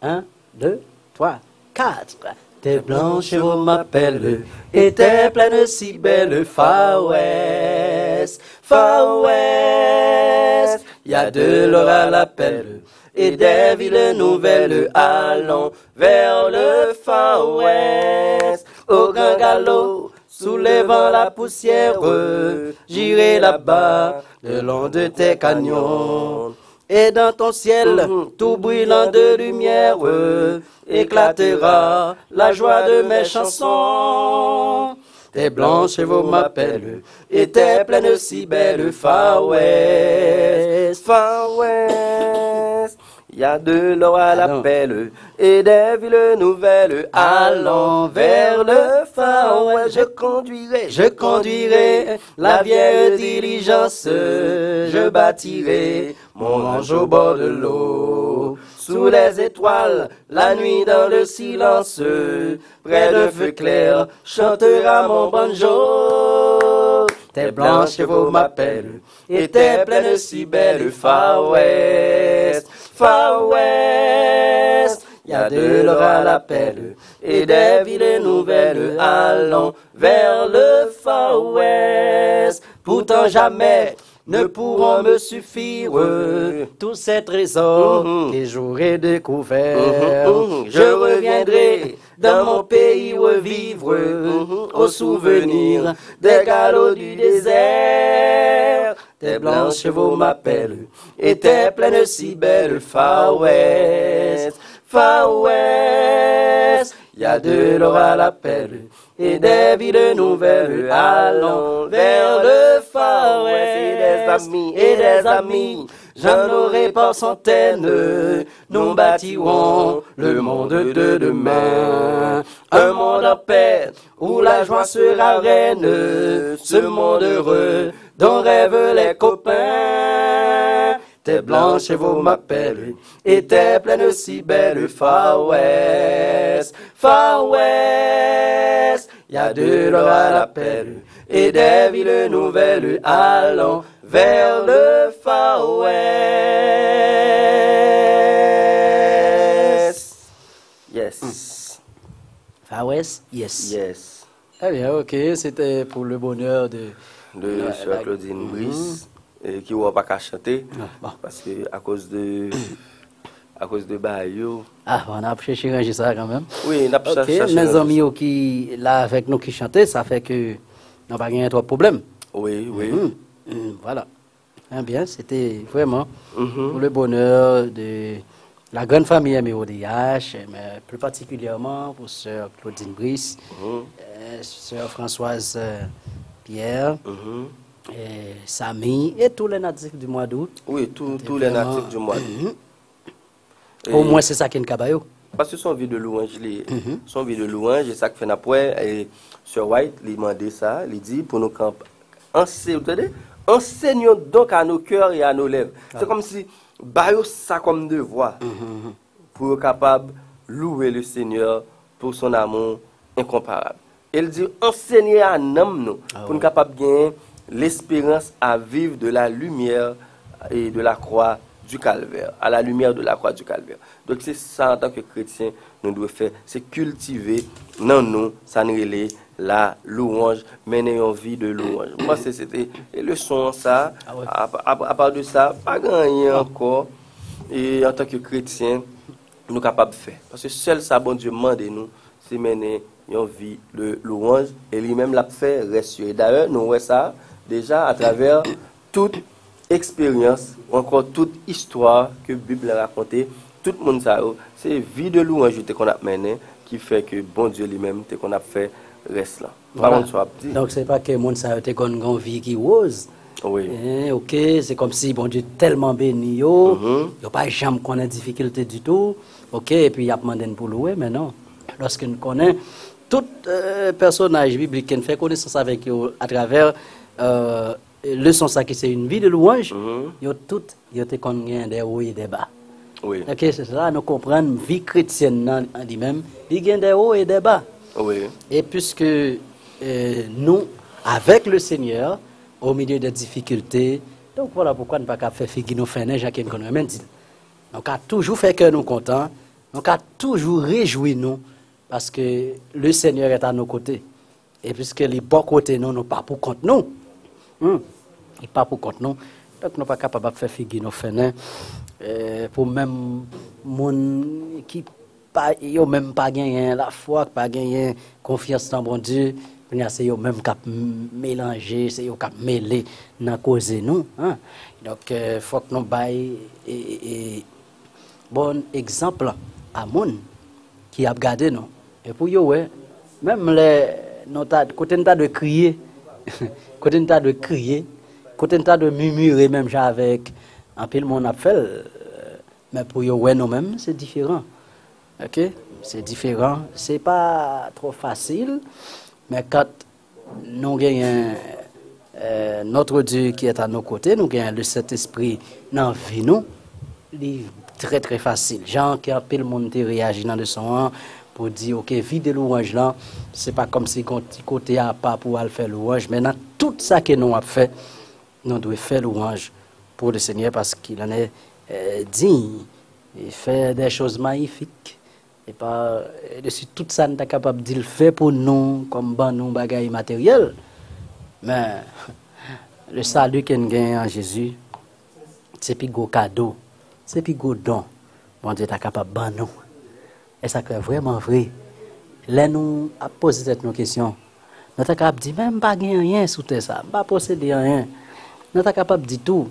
un, deux, trois, quatre. Tes blanches vous m'appellent et tes pleines si belles Far West, Far West. Y a de l'or à l'appel et des villes nouvelles. Allons vers le Far West, au grand galop, soulevant la poussière. J'irai là-bas, le long de tes canyons. Et dans ton ciel, tout brûlant de lumière, éclatera la joie de mes chansons. Tes blanches chevaux m'appellent, et tes plaines si belles, Far West, Far West. Il y a de l'or à Ah non. l'appel et des villes nouvelles. Allons vers le Far West, je conduirai, je conduirai la vieille diligence, je bâtirai mon ange au bord de l'eau. Sous les étoiles, la nuit dans le silence, près de feu clair, chantera mon banjo. Tes blanches chevaux m'appellent, et tes plaines si belles, Far West, Far West. Y a de l'or à l'appel et des villes nouvelles. Allons vers le Far West. Pourtant jamais ne pourront me suffire tous ces trésors que j'aurai découverts. Je reviendrai dans mon pays revivre au souvenir des galops du désert. Tes blancs chevaux m'appellent et tes plaines si belles, Far West, Far West. Y a de l'or à l'appel et des villes nouvelles. Allons vers le Far West et des amis et des amis. Par centaines. Nous bâtirons le monde de demain. Un monde en paix où la joie sera reine. Ce monde heureux dont rêvent les copains. Tes blancs chevaux m'appellent et tes plaines si belles, Far West, Far West. Y a de l'or à l'appel et des villes nouvelles. Allons vers le Far West. Yes, Far West, yes. yes. Eh bien, ok, c'était pour le bonheur de... De La- la- Claudine Brice, qui n'a pas qu'à chanter, Ah, que à cause de, à cause de Bayo. Ah, on a cherché ranger ça quand même. Oui, on a cherché- cherché- mes amis qui là avec nous qui chantaient, ça fait que n'a pas gagné trop de problèmes. Oui, oui. Hum, hum, voilà. Eh bien, c'était vraiment Mhm. pour le bonheur de la grande famille MODH, mais plus particulièrement pour sœur Claudine Brice, Mhm. euh, sœur Françoise euh, Pierre, Mhm. Eh, et Samy et tous les natifs du mois d'août. Oui, tous les natifs du mois d'août. Mm -hmm. Au moins, c'est ça qui est Cabayo. Parce que son vie de louange, li, mm -hmm. son vie de louange, et ça que fait après, et Sir White lui demandé ça, il dit pour nous camper. Enseignons donc à nos cœurs et à nos lèvres. Ah. C'est comme si, bayo ça comme devoir mm -hmm. Mm-hmm. pour être capable de louer le Seigneur pour son amour incomparable. Il dit, enseignez à un homme, nous, ah, pour nous oui. capable de gagner l'espérance à vivre de la lumière et de la croix du calvaire, à la lumière de la croix du calvaire. Donc c'est ça en tant que chrétien nous devons faire, c'est cultiver non nous, ça nous relève la louange, mener une vie de louange. Moi c'était le son ça, ah ouais. à, à, à, part de ça, pas gagné ah. encore, et en tant que chrétien, nous capables de faire. Parce que seul ça, bon Dieu, demande nous, c'est mener une vie de louange, et lui-même l'a fait, reste D'ailleurs, nous, ouais, ça, Deja, a traver tout eksperyans, ankon tout istwa ke Bib la rakonte, tout moun sa yo, se vi de lou anjou te kon ap menen, ki fe ke bon Diyo li men, te kon ap fe res la. Paran sou ap di. Donk se pa ke moun sa yo te kon gan vi ki woz, oui. eh, ok, se kom si bon Diyo telman beni yo, mm -hmm. yo pa jam konen difikilte du tou, ok, epi ap manden pou loue, menon, loske nou konen, tout euh, personaj biblik ken fe konesans avek yo a traver, euh, leçon ça qui c'est une vie de louange, Mhm. yo tout yo te connaissent des hauts et des bas. Oui. Ok, c'est ça, nous comprenons vie chrétienne nan- en lui-même, il y a des hauts et des bas. Oui. Et puisque euh, nous, avec le Seigneur, au milieu des difficultés, donc voilà pourquoi ne pas faire nos fins, Jacques qu'on a même dit. Donc, à toujours faire que nous contents, donc à toujours réjouir nous, parce que le Seigneur est à nos côtés. Et puisque les bons côtés, nous, nous pas pour compte nous. Hmm. I pa pou kont nou. Dok nou pa kapab ap fe figi nou fene. Euh, pou mèm moun ki yo mèm pa genyen la fwa, pa genyen konfiyans nan bon di, se yo mèm kap mélange, se yo kap mele nan koze nou. Dok fok nou bay bon ekzamp la a moun ki ap gade nou. E pou yo we, mèm le kote nou ta de kriye, kote nta dwe kriye, kote nta dwe mumure menm jan avek anpil moun ap fel, euh, men pou yo wè nou menm, se diferan. Ok? Se diferan. Se pa tro fasil, men kat nou genyen euh, notre Dieu ki et an nou kote, nou genyen le set esprit nan vi nou, li tre tre fasil. Jan ki anpil moun te reagi nan de son an, pour dire, ok, vie de louange là, c'est pas comme si côté à pas pour aller faire louange, mais dans tout ça que nous avons fait, nous devons faire louange pour le Seigneur parce qu'il en est euh, digne. Il fait des choses magnifiques. Et pas, dessus tout ça, nous sommes capables de le faire pour nous, comme ban nous bagailles matériels. Mais le salut qu'on gagne en Jésus, c'est plus gros cadeau, c'est plus gros don. Bon Dieu est capable de ban nous. Et ça c'est vraiment vrai? Là, nous avons posé cette question. Nous sommes capables de dire, même pas rien sous ça, pas posséder rien. Nous sommes capables de dire tout.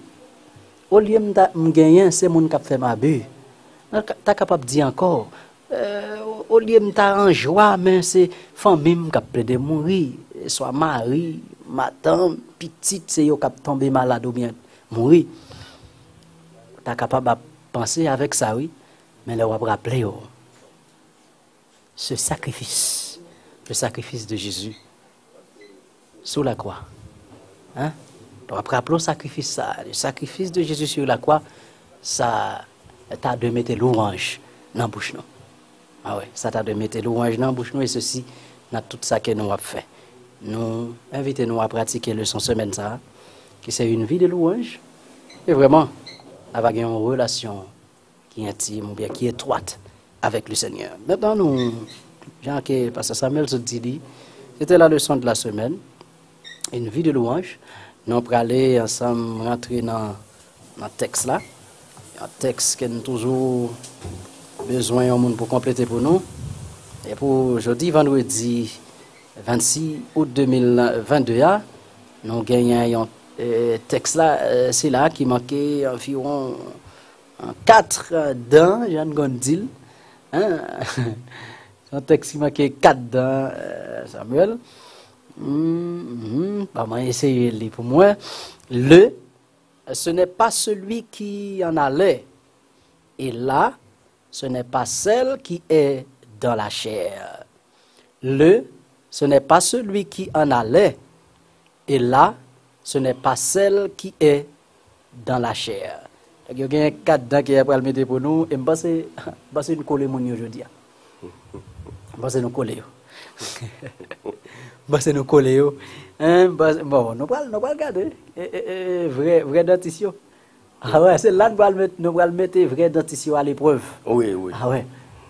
Au lieu de gagner, c'est mon qui fait ma but. Nous sommes capables de dire encore. Euh, au lieu de en joie, mais c'est famille qui a de mourir. Soit mari, madame, petite, c'est eux qui tombé malade ou bien mourir. Tu es capable de penser avec ça, oui. Mais là, on va oh, ce sacrifice, le sacrifice de Jésus sous la croix. Hein? On va rappeler le sacrifice, le sacrifice de Jésus sur la croix, ça t'a de mettre l'orange dans la bouche. Non? Ah ouais, ça t'a de mettre louange dans la bouche nous et ceci dans tout ça que nous avons fait. Nous invitons-nous à pratiquer le son semaine ça, qui c'est une vie de louange, et vraiment avoir une relation qui est intime ou bien qui est étroite avec le Seigneur. Maintenant, nous, Jean que Pasteur Samuel se dit, c'était la leçon de la semaine, une vie de louange. Nous allons aller ensemble rentrer dans, le texte là, un texte qui est toujours besoin au monde pour compléter pour nous. Et pour jeudi, vendredi 26 août 2022, nous gagnons un texte là, euh, c'est là qui manquait environ 4 dents, Jean Gondil. Hein? un texte qui manquait 4 dents, euh, Samuel. Mm -hmm. essayer pour moi. Le, ce n'est pas celui qui en allait. Et là, ce n'est pas celle qui est dans la chair. Le, ce n'est pas celui qui en allait. Et là, ce n'est pas celle qui est dans la chair. Il y a quatre dents qui est mettre pour nous. Et je pense que nous coller mon aujourd'hui. Je pense que nous coller. Je pense que nous coller. Bon, nous allons regarder. Vrai, vrai dentition. Ah ouais, c'est là que nous allons mettre vrai dentition à l'épreuve. Oui, oui. Ah ouais,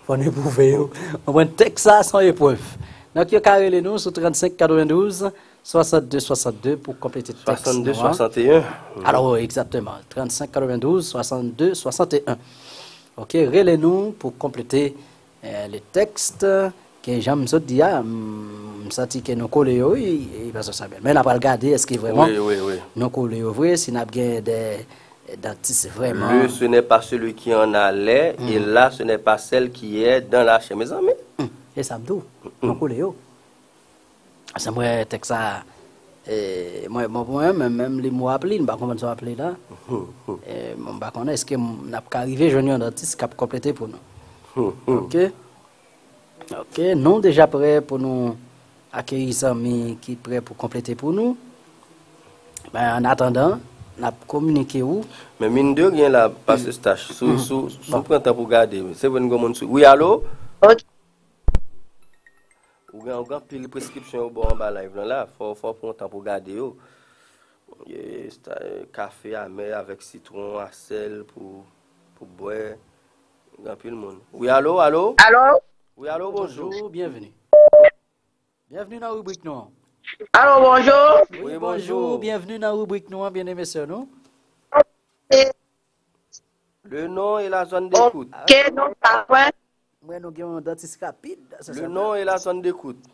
faut nous éprouver. On va texte ça sans épreuve. Donc, il y a carré nous sur 35 92 62 62 pour compléter le texte. 62 61. Alors, oui, exactement. 35 92 62 61. Ok, relais nous pour compléter euh, le texte que j'aime ça dire, je sens que nous collons, oui, Mais on va regarder, est-ce que vraiment Oui, oui, oui. vrai, si des dentistes vraiment. Le, ce n'est pas celui qui en allait, et là, ce n'est pas celle qui est dans la chair. Mes amis, Hum, Et ça me dit, nous collons. Se mwen tek sa, mwen mwen mwen li mwen ap li, mwen bakon mwen sou ap li la. Mwen bakon la, eske mwen ap karive jouni an datis kap komplete pou nou. Ok? Ok, nou deja pre pou nou akeri zami ki pre pou komplete pou nou. Ben, an atendan, nap komunike ou. Men min de gen la pase stache, sou prentan pou gade. Se ven gomen sou. Oui, alo? Ok. gen ou gen pil preskripsyon ou bo an ba live nan la, fò fò prontan pou gade yo. Ye, kafe euh, amè avèk sitron, asel pou, pou bwe, gen pil moun. Oui, alo, alo? Alo? Oui, alo, bonjour. Bonjour, bienveni. Bienveni nan rubrik nou an. Alo, bonjour. Oui, bonjour, bonjour. bienveni nan rubrik nou an, bieneme sè nou. Le nom et la zone d'écoute. Ok, non, pa wè. Mwen nou gen yon dentist rapide. Le nom e la son dekoute.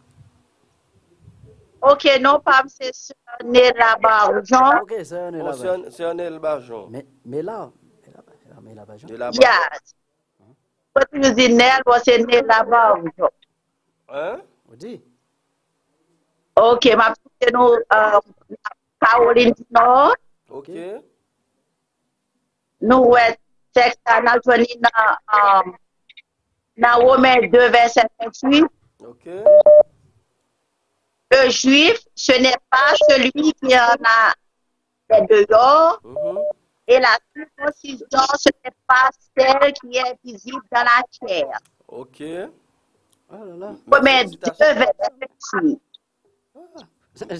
Ok, non pam se Sonela Barjon. Ok, Sonela Barjon. Sonela Barjon. Me la, me la Barjon. Yes. Pot nou di Nel, bo se Nela Barjon. Hein? Ou di? Ok, ma pite nou Kaolin euh, di nou. Ok. Nou wè tek anal tweni nan dans, Romains 2, verset 28. Ok. le juif, ce n'est pas celui qui en a fait dehors, Mhm. et la circoncision, ce n'est pas celle qui est visible dans la chair. Ok. Oh là là. Romains 2, Félicitations. verset 28. C'est-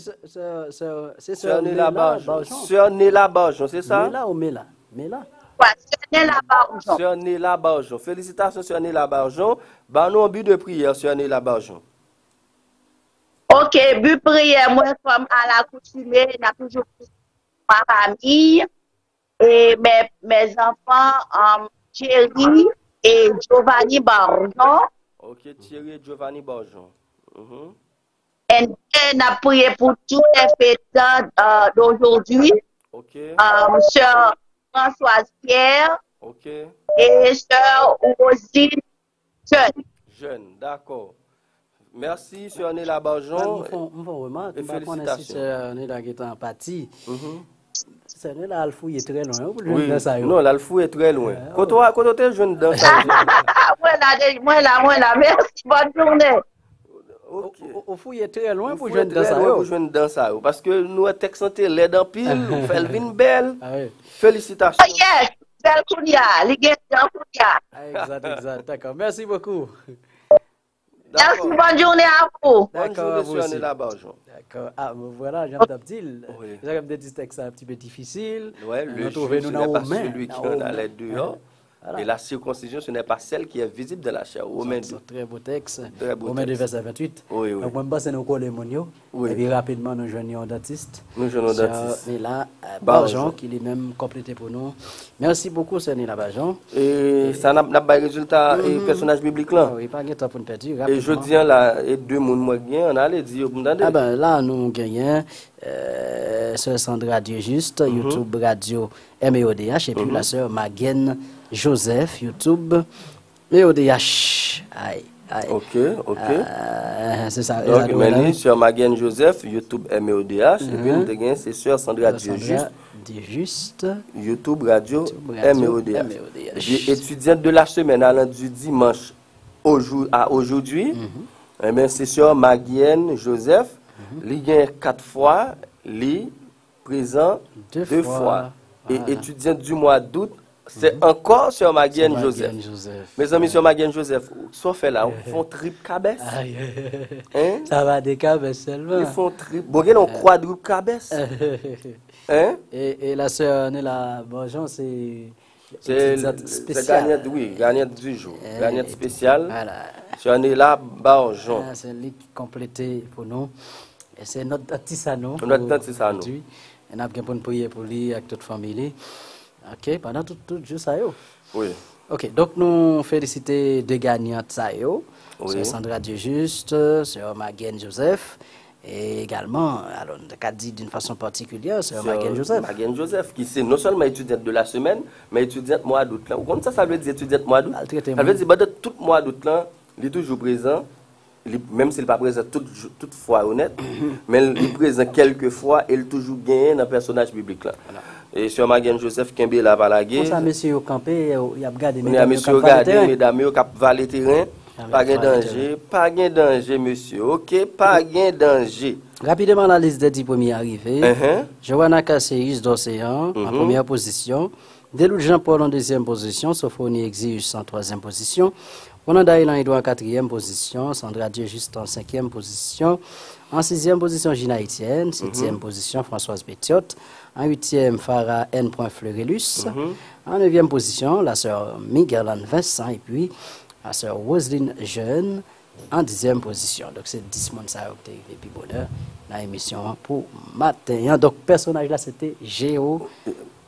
c'est- Néla Néla Barjon. Néla c'est ça? Méla ou Méla Méla Ouais, ce n'est la barjon. Sœur Néla Barjon. Félicitations, Sœur Néla Barjon. Bah, nous, but de prière, Sœur Néla Barjon. Ok, but prière, moi, comme à l'accoutumée, n'a toujours ma famille et mes, mes enfants, um, Thierry et Giovanni Barjon. Ok, Thierry et Giovanni Barjon. Mhm. Et on a prié pour tous les fêteurs euh, d'aujourd'hui, Ok, um, Françoise Pierre. Ok. Et sœur Rosine Jeune. Jeune, d'accord. Mersi, sè anè la banjon. Mwen fò reman, mwen konè si sè anè la getan pati. Sè anè la alfou yè trè loun, ou joun dan sa yo? Non, la alfou yè trè loun. Koto te joun dan sa yo? Mwen la, mwen la, mwen la, mersi, bonne jounè. Ou fouye tre lwen pou jwen dansa yo. Ou fouye tre lwen pou jwen dansa yo. Paske nou e tek sante led an pil, ou fel vin bel. Ah Felicitasyon. Oh yes, bel kounya, li gen jan kounya. Ah, exact, exact, d'accord. Merci beaucoup. Merci, bonne journée à vous. Bonne journée sur année là-bas, Jean. D'accord. Ah, me voilà, Jean Tabdil. Oui. J'ai quand même des textes un petit peu difficiles. Ouais, le jeu, c'est pas celui qui en allait dehors. Voilà. Et la circoncision, ce n'est pas celle qui est visible de la chair. Romains C'est 2. un très beau texte. Très beau Romains 2, texte. verset 28. Oui, oui. Donc, que nous connaissons mon yo. Oui. Et puis, rapidement, nous joignons un dentiste. Nous joignons dentiste. Néla euh, Barjon. Barjon, qui est même complété pour nous. Merci beaucoup, Sœur Néla Barjon. Et ça n'a pas de résultat et personnage biblique là. Ah Oui, pas de temps pour nous perdre. Et je dis là, et deux moun moi on allait dire, vous? Ah ben là, nous gagnons euh, Sœur Sandra Dieu Juste, Mhm. YouTube Radio MEODH, et puis la sœur Maguen Joseph, YouTube, B-O-D-H. Aïe. Aïe. Ok, ok. Ah, c'est ça. Donc, maintenant, sur Maguen Joseph, YouTube M.E.O.D.H. Mm -hmm. Et puis, mm-hmm. nous avons c'est sur Sandra Diojuste. Diojuste. YouTube Radio, YouTube Radio M.E.O.D.H. J'ai étudiant de la semaine allant du dimanche au jour, à aujourd'hui. Mm -hmm. eh c'est sur Maguen Joseph. Mm -hmm. Li gagne quatre fois, li présent deux, deux fois. fois. Voilà. Et étudiant du mois d'août c'est encore sur Maguen Joseph. Joseph. Mes amis sur Maguen Joseph, soit fait là, ils font trip cabesse. Aïe. Hein? Ça va des câbles seulement. Ils font trip. Bon, ils ont quadruple cabesse. Hein? et, et la sœur Néla Barjon, c'est C'est c'est gagnante, oui, gagnante du jour. Euh, Gagnante spéciale. Voilà. Sur Néla Barjon. Ah, c'est lui qui complété pour nous. Et c'est notre nous. Notre aujourd'hui. Et nous avons pour prier pour lui avec toute la famille. OK, pendant tout, tout juste ça. yo. Oui. OK, donc nous félicitons deux gagnantes ça. yo. Oui. Sœur Sandra Dieu Juste, Sœur Maguen Joseph. Et également, alors, on dit d'une façon particulière, Sur Maguen Joseph. Maguen Joseph, qui c'est non seulement étudiante de la semaine, mais étudiante mois d'août. comprenez ça, ça veut dire étudiante mois d'août? Ça veut dire, pendant tout mois d'août, là, il est toujours présent. Même s'il n'est pas présent toute, toute fois honnête, mais il est présent quelques fois et il toujours gagné dans le personnage biblique. Là. Et sur Maguen Joseph, Kembe la Pour ça, monsieur au campé, il a est à monsieur regarder, mesdames, au cap terrain. Ah, Pas de danger, pas de danger, monsieur. Ok, pas de danger. Rapidement, la liste des dix premiers arrivés. Mhm. Joanna Casséus d'Océan en première position. Deloup Jean-Paul en deuxième position. Sophonie Exius en troisième position. Onanda Ilan Edouard en quatrième position. Sandra Dieu juste en cinquième position. En sixième position, Gina Etienne. Septième position, Françoise Pétiotte. En huitième, Farah N. Fleurelus. En neuvième position, la sœur Miguel Vincent. Et puis, la sœur Roselyne Jeune en dixième position. Donc, c'est 10 monde ça qui est puis bonheur dans l'émission pour matin. Donc, personnage là, c'était Géo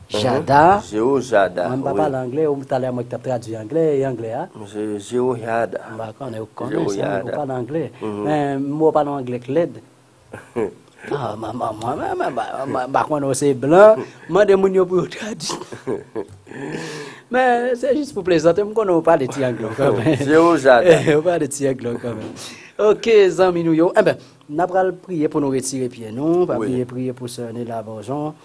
Jada. Géo Jada. Je ne parle anglais, ou tout à l'heure, moi, qui traduit anglais et anglais. Hein. Gé- Géo Jada. Bah, quand on est au Géo connaît, ça, Jada. on parle anglais. Mais moi, je parle anglais que l'aide. Bakman ou se blan, mande moun yo pou yo tradi. Men, se jist pou plezante, m konon ou pa de ti anglon kamen. Se ou jade. Ou pa de ti anglon kamen. Ok, zanmi nou yo. Ebe, nabral priye pou nou retire piye nou, pa priye priye pou se ne la bonjon.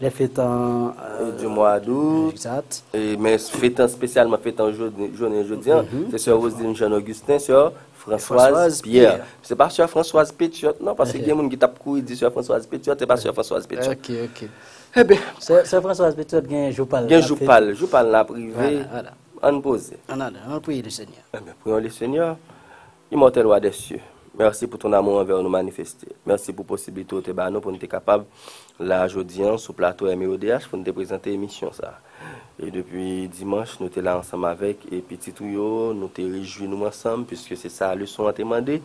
Les fêtes en Et du mois d'août. exact. Et, mais fêtant spécialement fêtant journée journée aujourd'hui, hein, c'est sœur Roselyne Jean-Augustin, sœur Françoise, Françoise Pierre. Pierre. C'est pas sœur Françoise Pétiot, non, parce qu'il y a des gens qui tapent couille, dit sœur Françoise Pétiot, c'est pas sœur Françoise Pétiot. Ok, ok. Eh bien, C'est c'est François peut-être gain jour pas. bien, je parle, je parle la privée, Voilà, voilà. en pose. On a on prie le Seigneur. Eh bien, prions le Seigneur, immortel roi des cieux. Merci pour ton amour envers nous manifester. Merci pour la possibilité de nous pour nous être capable, la jodian sou plato MEODH pou nou te prezante emisyon sa. E depi dimanche nou te la ansam avek e piti tou yo, nou te rejou nou ansam pwiske se sa le son an te mande,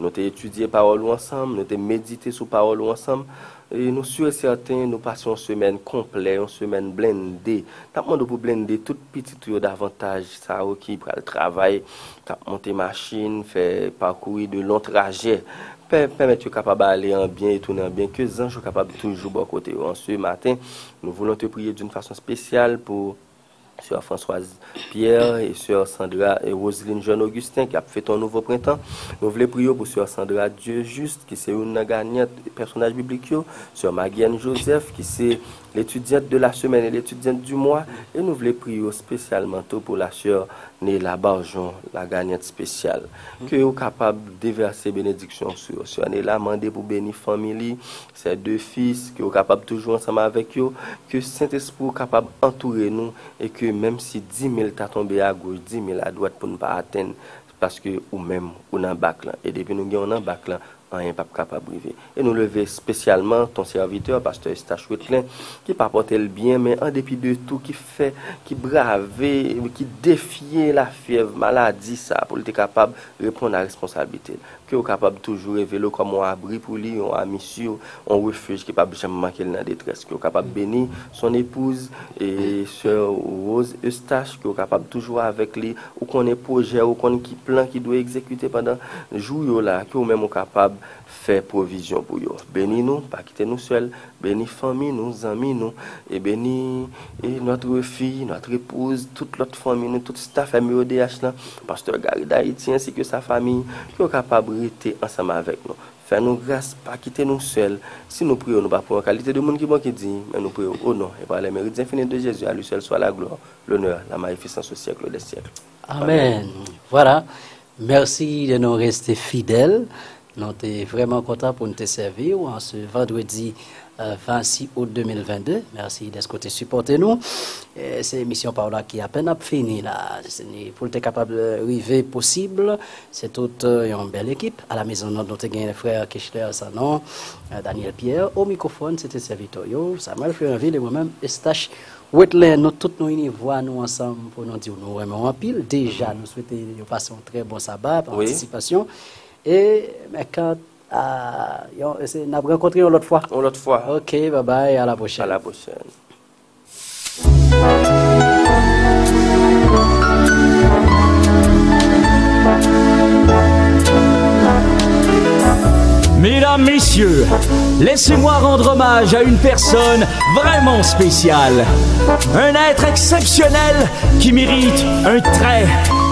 nou te etudye parol ou ansam, nou te medite sou parol ou ansam, E nou sou e certain nou pasi yon semen komple, yon semen blende. Tapman do pou blende tout pitit yo davantage sa ou ki pral travay, tapman te machin, fe pakoui de lon traje. permettre que capable aller en bien et tourner en bien, que les anges soient capables toujours bon côté. En ce matin, nous voulons te prier d'une façon spéciale pour Sœur Françoise Pierre et Sœur Sandra et Roselyne Jean-Augustin qui a fait ton nouveau printemps. Nous voulons prier pour Sœur Sandra Dieu Juste qui c'est une gagnante personnage biblique, Sœur Marianne Joseph qui c'est l'étudiante de la semaine et l'étudiante du mois. Et nous voulons prier spécialement pour la sœur Néla Barjon, la gagnante spéciale, mm -hmm. que vous capable de déverser bénédiction sur sœur Néla, demander pour bénir famille, ses deux fils, que vous capable toujours ensemble avec eux, que Saint-Esprit capable d'entourer nous et que même si 10 000 t'a tombé à gauche, 10 000 à droite pour ne pas atteindre, parce que ou même, on a un bac là. Et depuis nous, on a un bac là. rien pas capable briver. Et nous lever spécialement ton serviteur, pasteur Eustache Wetlin, qui pas porté le bien, mais en dépit de tout, qui fait, qui bravait, qui défiait la fièvre, maladie, ça, pour être capable de répondre à la responsabilité. ki yo kapab toujou revelo kom an abri pou li, an amisyo, an refuj ki pa bichem makel nan detres, ki yo kapab beni son epouz, e se Rose Eustache, ki yo kapab toujou avek li, ou konen proje, ou konen ki plan ki dwe ekzekute padan jou yo la, ki yo men yo kapab faire provision pour vous. Bénis nous, pas quitter nous seuls, bénis famille, nous, amis nous, et bénis et notre fille, notre épouse, toute notre famille, nous, toute staff MEODH là, pasteur Gary d'Haïti ainsi que sa famille, qui est capable de rester ensemble avec nous. Fais-nous grâce, pas quitter nous seuls. Si nous prions, nous pas pour la qualité de monde qui bon qui dit, mais nous prions au nom et par les mérites infinis de Jésus, à lui seul soit la gloire, l'honneur, la magnificence au siècle des siècles. Amen. Voilà. Merci de nous rester fidèles. Nous sommes vraiment contents pour nous te servir en ce vendredi euh, 26 août 2022. Merci d'être supporter nous. C'est l'émission par là qui est à peine fini là. Pour être capable de arriver possible, c'est toute euh, une belle équipe. À la maison, nous avons le frère Kishler Sanon, euh, Daniel Pierre. Au microphone, c'était serviteur Samuel Frérenville et moi-même, Estache Wetland, nous tous nous unis, voir nous ensemble pour nous dire nous vraiment en pile. Déjà, nous souhaitons passer un très bon sabbat par Oui. anticipation. Et mais quand ah, nous avons rencontré une autre fois. On l'autre fois, Ok, bye bye, à la à prochaine. la prochaine. Mesdames, Messieurs, laissez-moi rendre hommage à une personne vraiment spéciale. Un être exceptionnel qui mérite un très,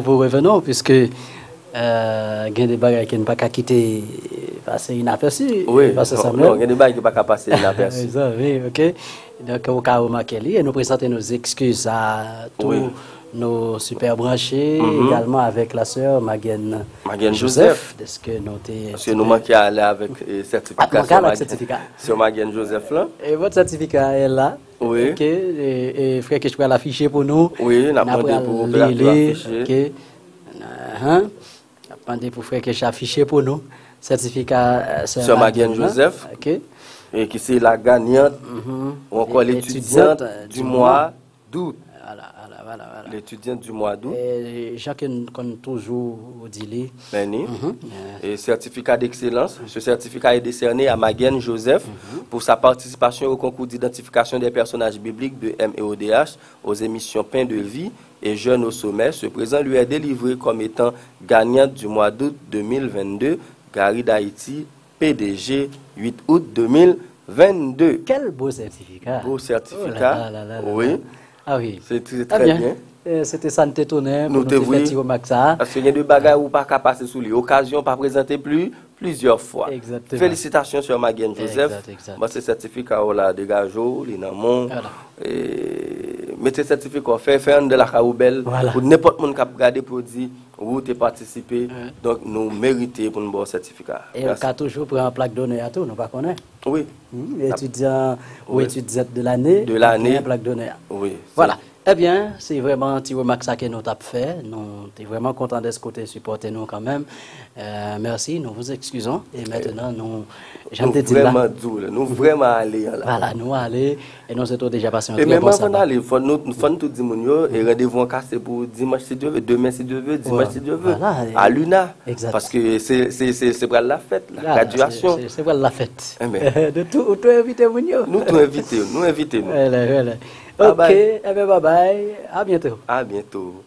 Vous revenons puisque euh, il y a des bagages qui ne pas quitter passer inaperçu. Oui, Pasteur non, Samuel. non, il y a des bails qui ne pas passer Oui, inaperçus. ça, oui, ok. Donc, au cas où Makeli, et nous présentons nos excuses à tous Oui. nos super branchés, Mhm. également avec la sœur Maguen, Joseph. de ce que nous Parce que nous manquons à aller avec le certificat. Ah. Sur Maguen Joseph là. Et votre certificat est là. Oui. Ok. Et, et frère, que je l'afficher pour nous? Oui, on a N'a demandé pour lire, opérateur afficher. Ok. Uh-huh. On a demandé pour frère que je affiché pour nous? Certificat euh, sœur Sœur hein? Joseph. Ok. Et qui c'est la gagnante ou encore l'étudiante euh, du mois. d'août. Voilà, voilà. L'étudiante du mois d'août. Chacun comme toujours dit Benny. Mhm. Et certificat d'excellence. Ce certificat est décerné à Maguen Joseph pour sa participation au concours d'identification des personnages bibliques de MEODH aux émissions Pain de vie et Jeunes au sommet. Ce présent lui est délivré comme étant gagnante du mois d'août 2022, Gary d'Haïti, PDG, 8 août 2022. Quel beau certificat. Beau Oh certificat. là là là. Oui. Ah oui. C'est c'est Ah très bien. Euh, C'était ça, nous. Nous te ça. Parce qu'il y a des bagages où pas passer sous les occasions, pas présenter plus, plusieurs fois. Exactement. Félicitations sur Maguen Joseph. Exact, exact. Moi, ce certificat là, dégageau, les namons. Voilà. Et mettez certificat, fait faire de la caroubelle. Voilà. Pour n'importe qui qui a regardé pour dire, où tu participé. Donc, nous méritons pour nous bon certificat. Et on a toujours pris un plaque d'honneur à tout, nous pas connaître. Oui. Hmm, Étudiant ou Oui. étudiante de l'année. De l'année. Un plaque d'honneur. Oui. Voilà. Eh bien, c'est vraiment un petit remarque ça que nous avons fait. Nous sommes vraiment contents de ce côté supporter nous quand même. Euh, merci, nous vous excusons. Et maintenant, nous, Nous vraiment doux, nous vraiment aller là. Voilà, nous allons et nous sommes déjà passé un Et très même avant d'aller, faut nous faut nous tout dire et rendez-vous en cassé pour dimanche si Dieu veut, demain si Dieu veut, dimanche si Dieu veut, voilà, et- à Luna. Exact. Parce que c'est pour la fête, la graduation. c'est- voilà la fête. Eh ben. de tout, tout inviter mon yo? Nous tous invités, nous nous. Voilà, voilà. Ok, bye. eh bien, bye bye. À bientôt. À bientôt.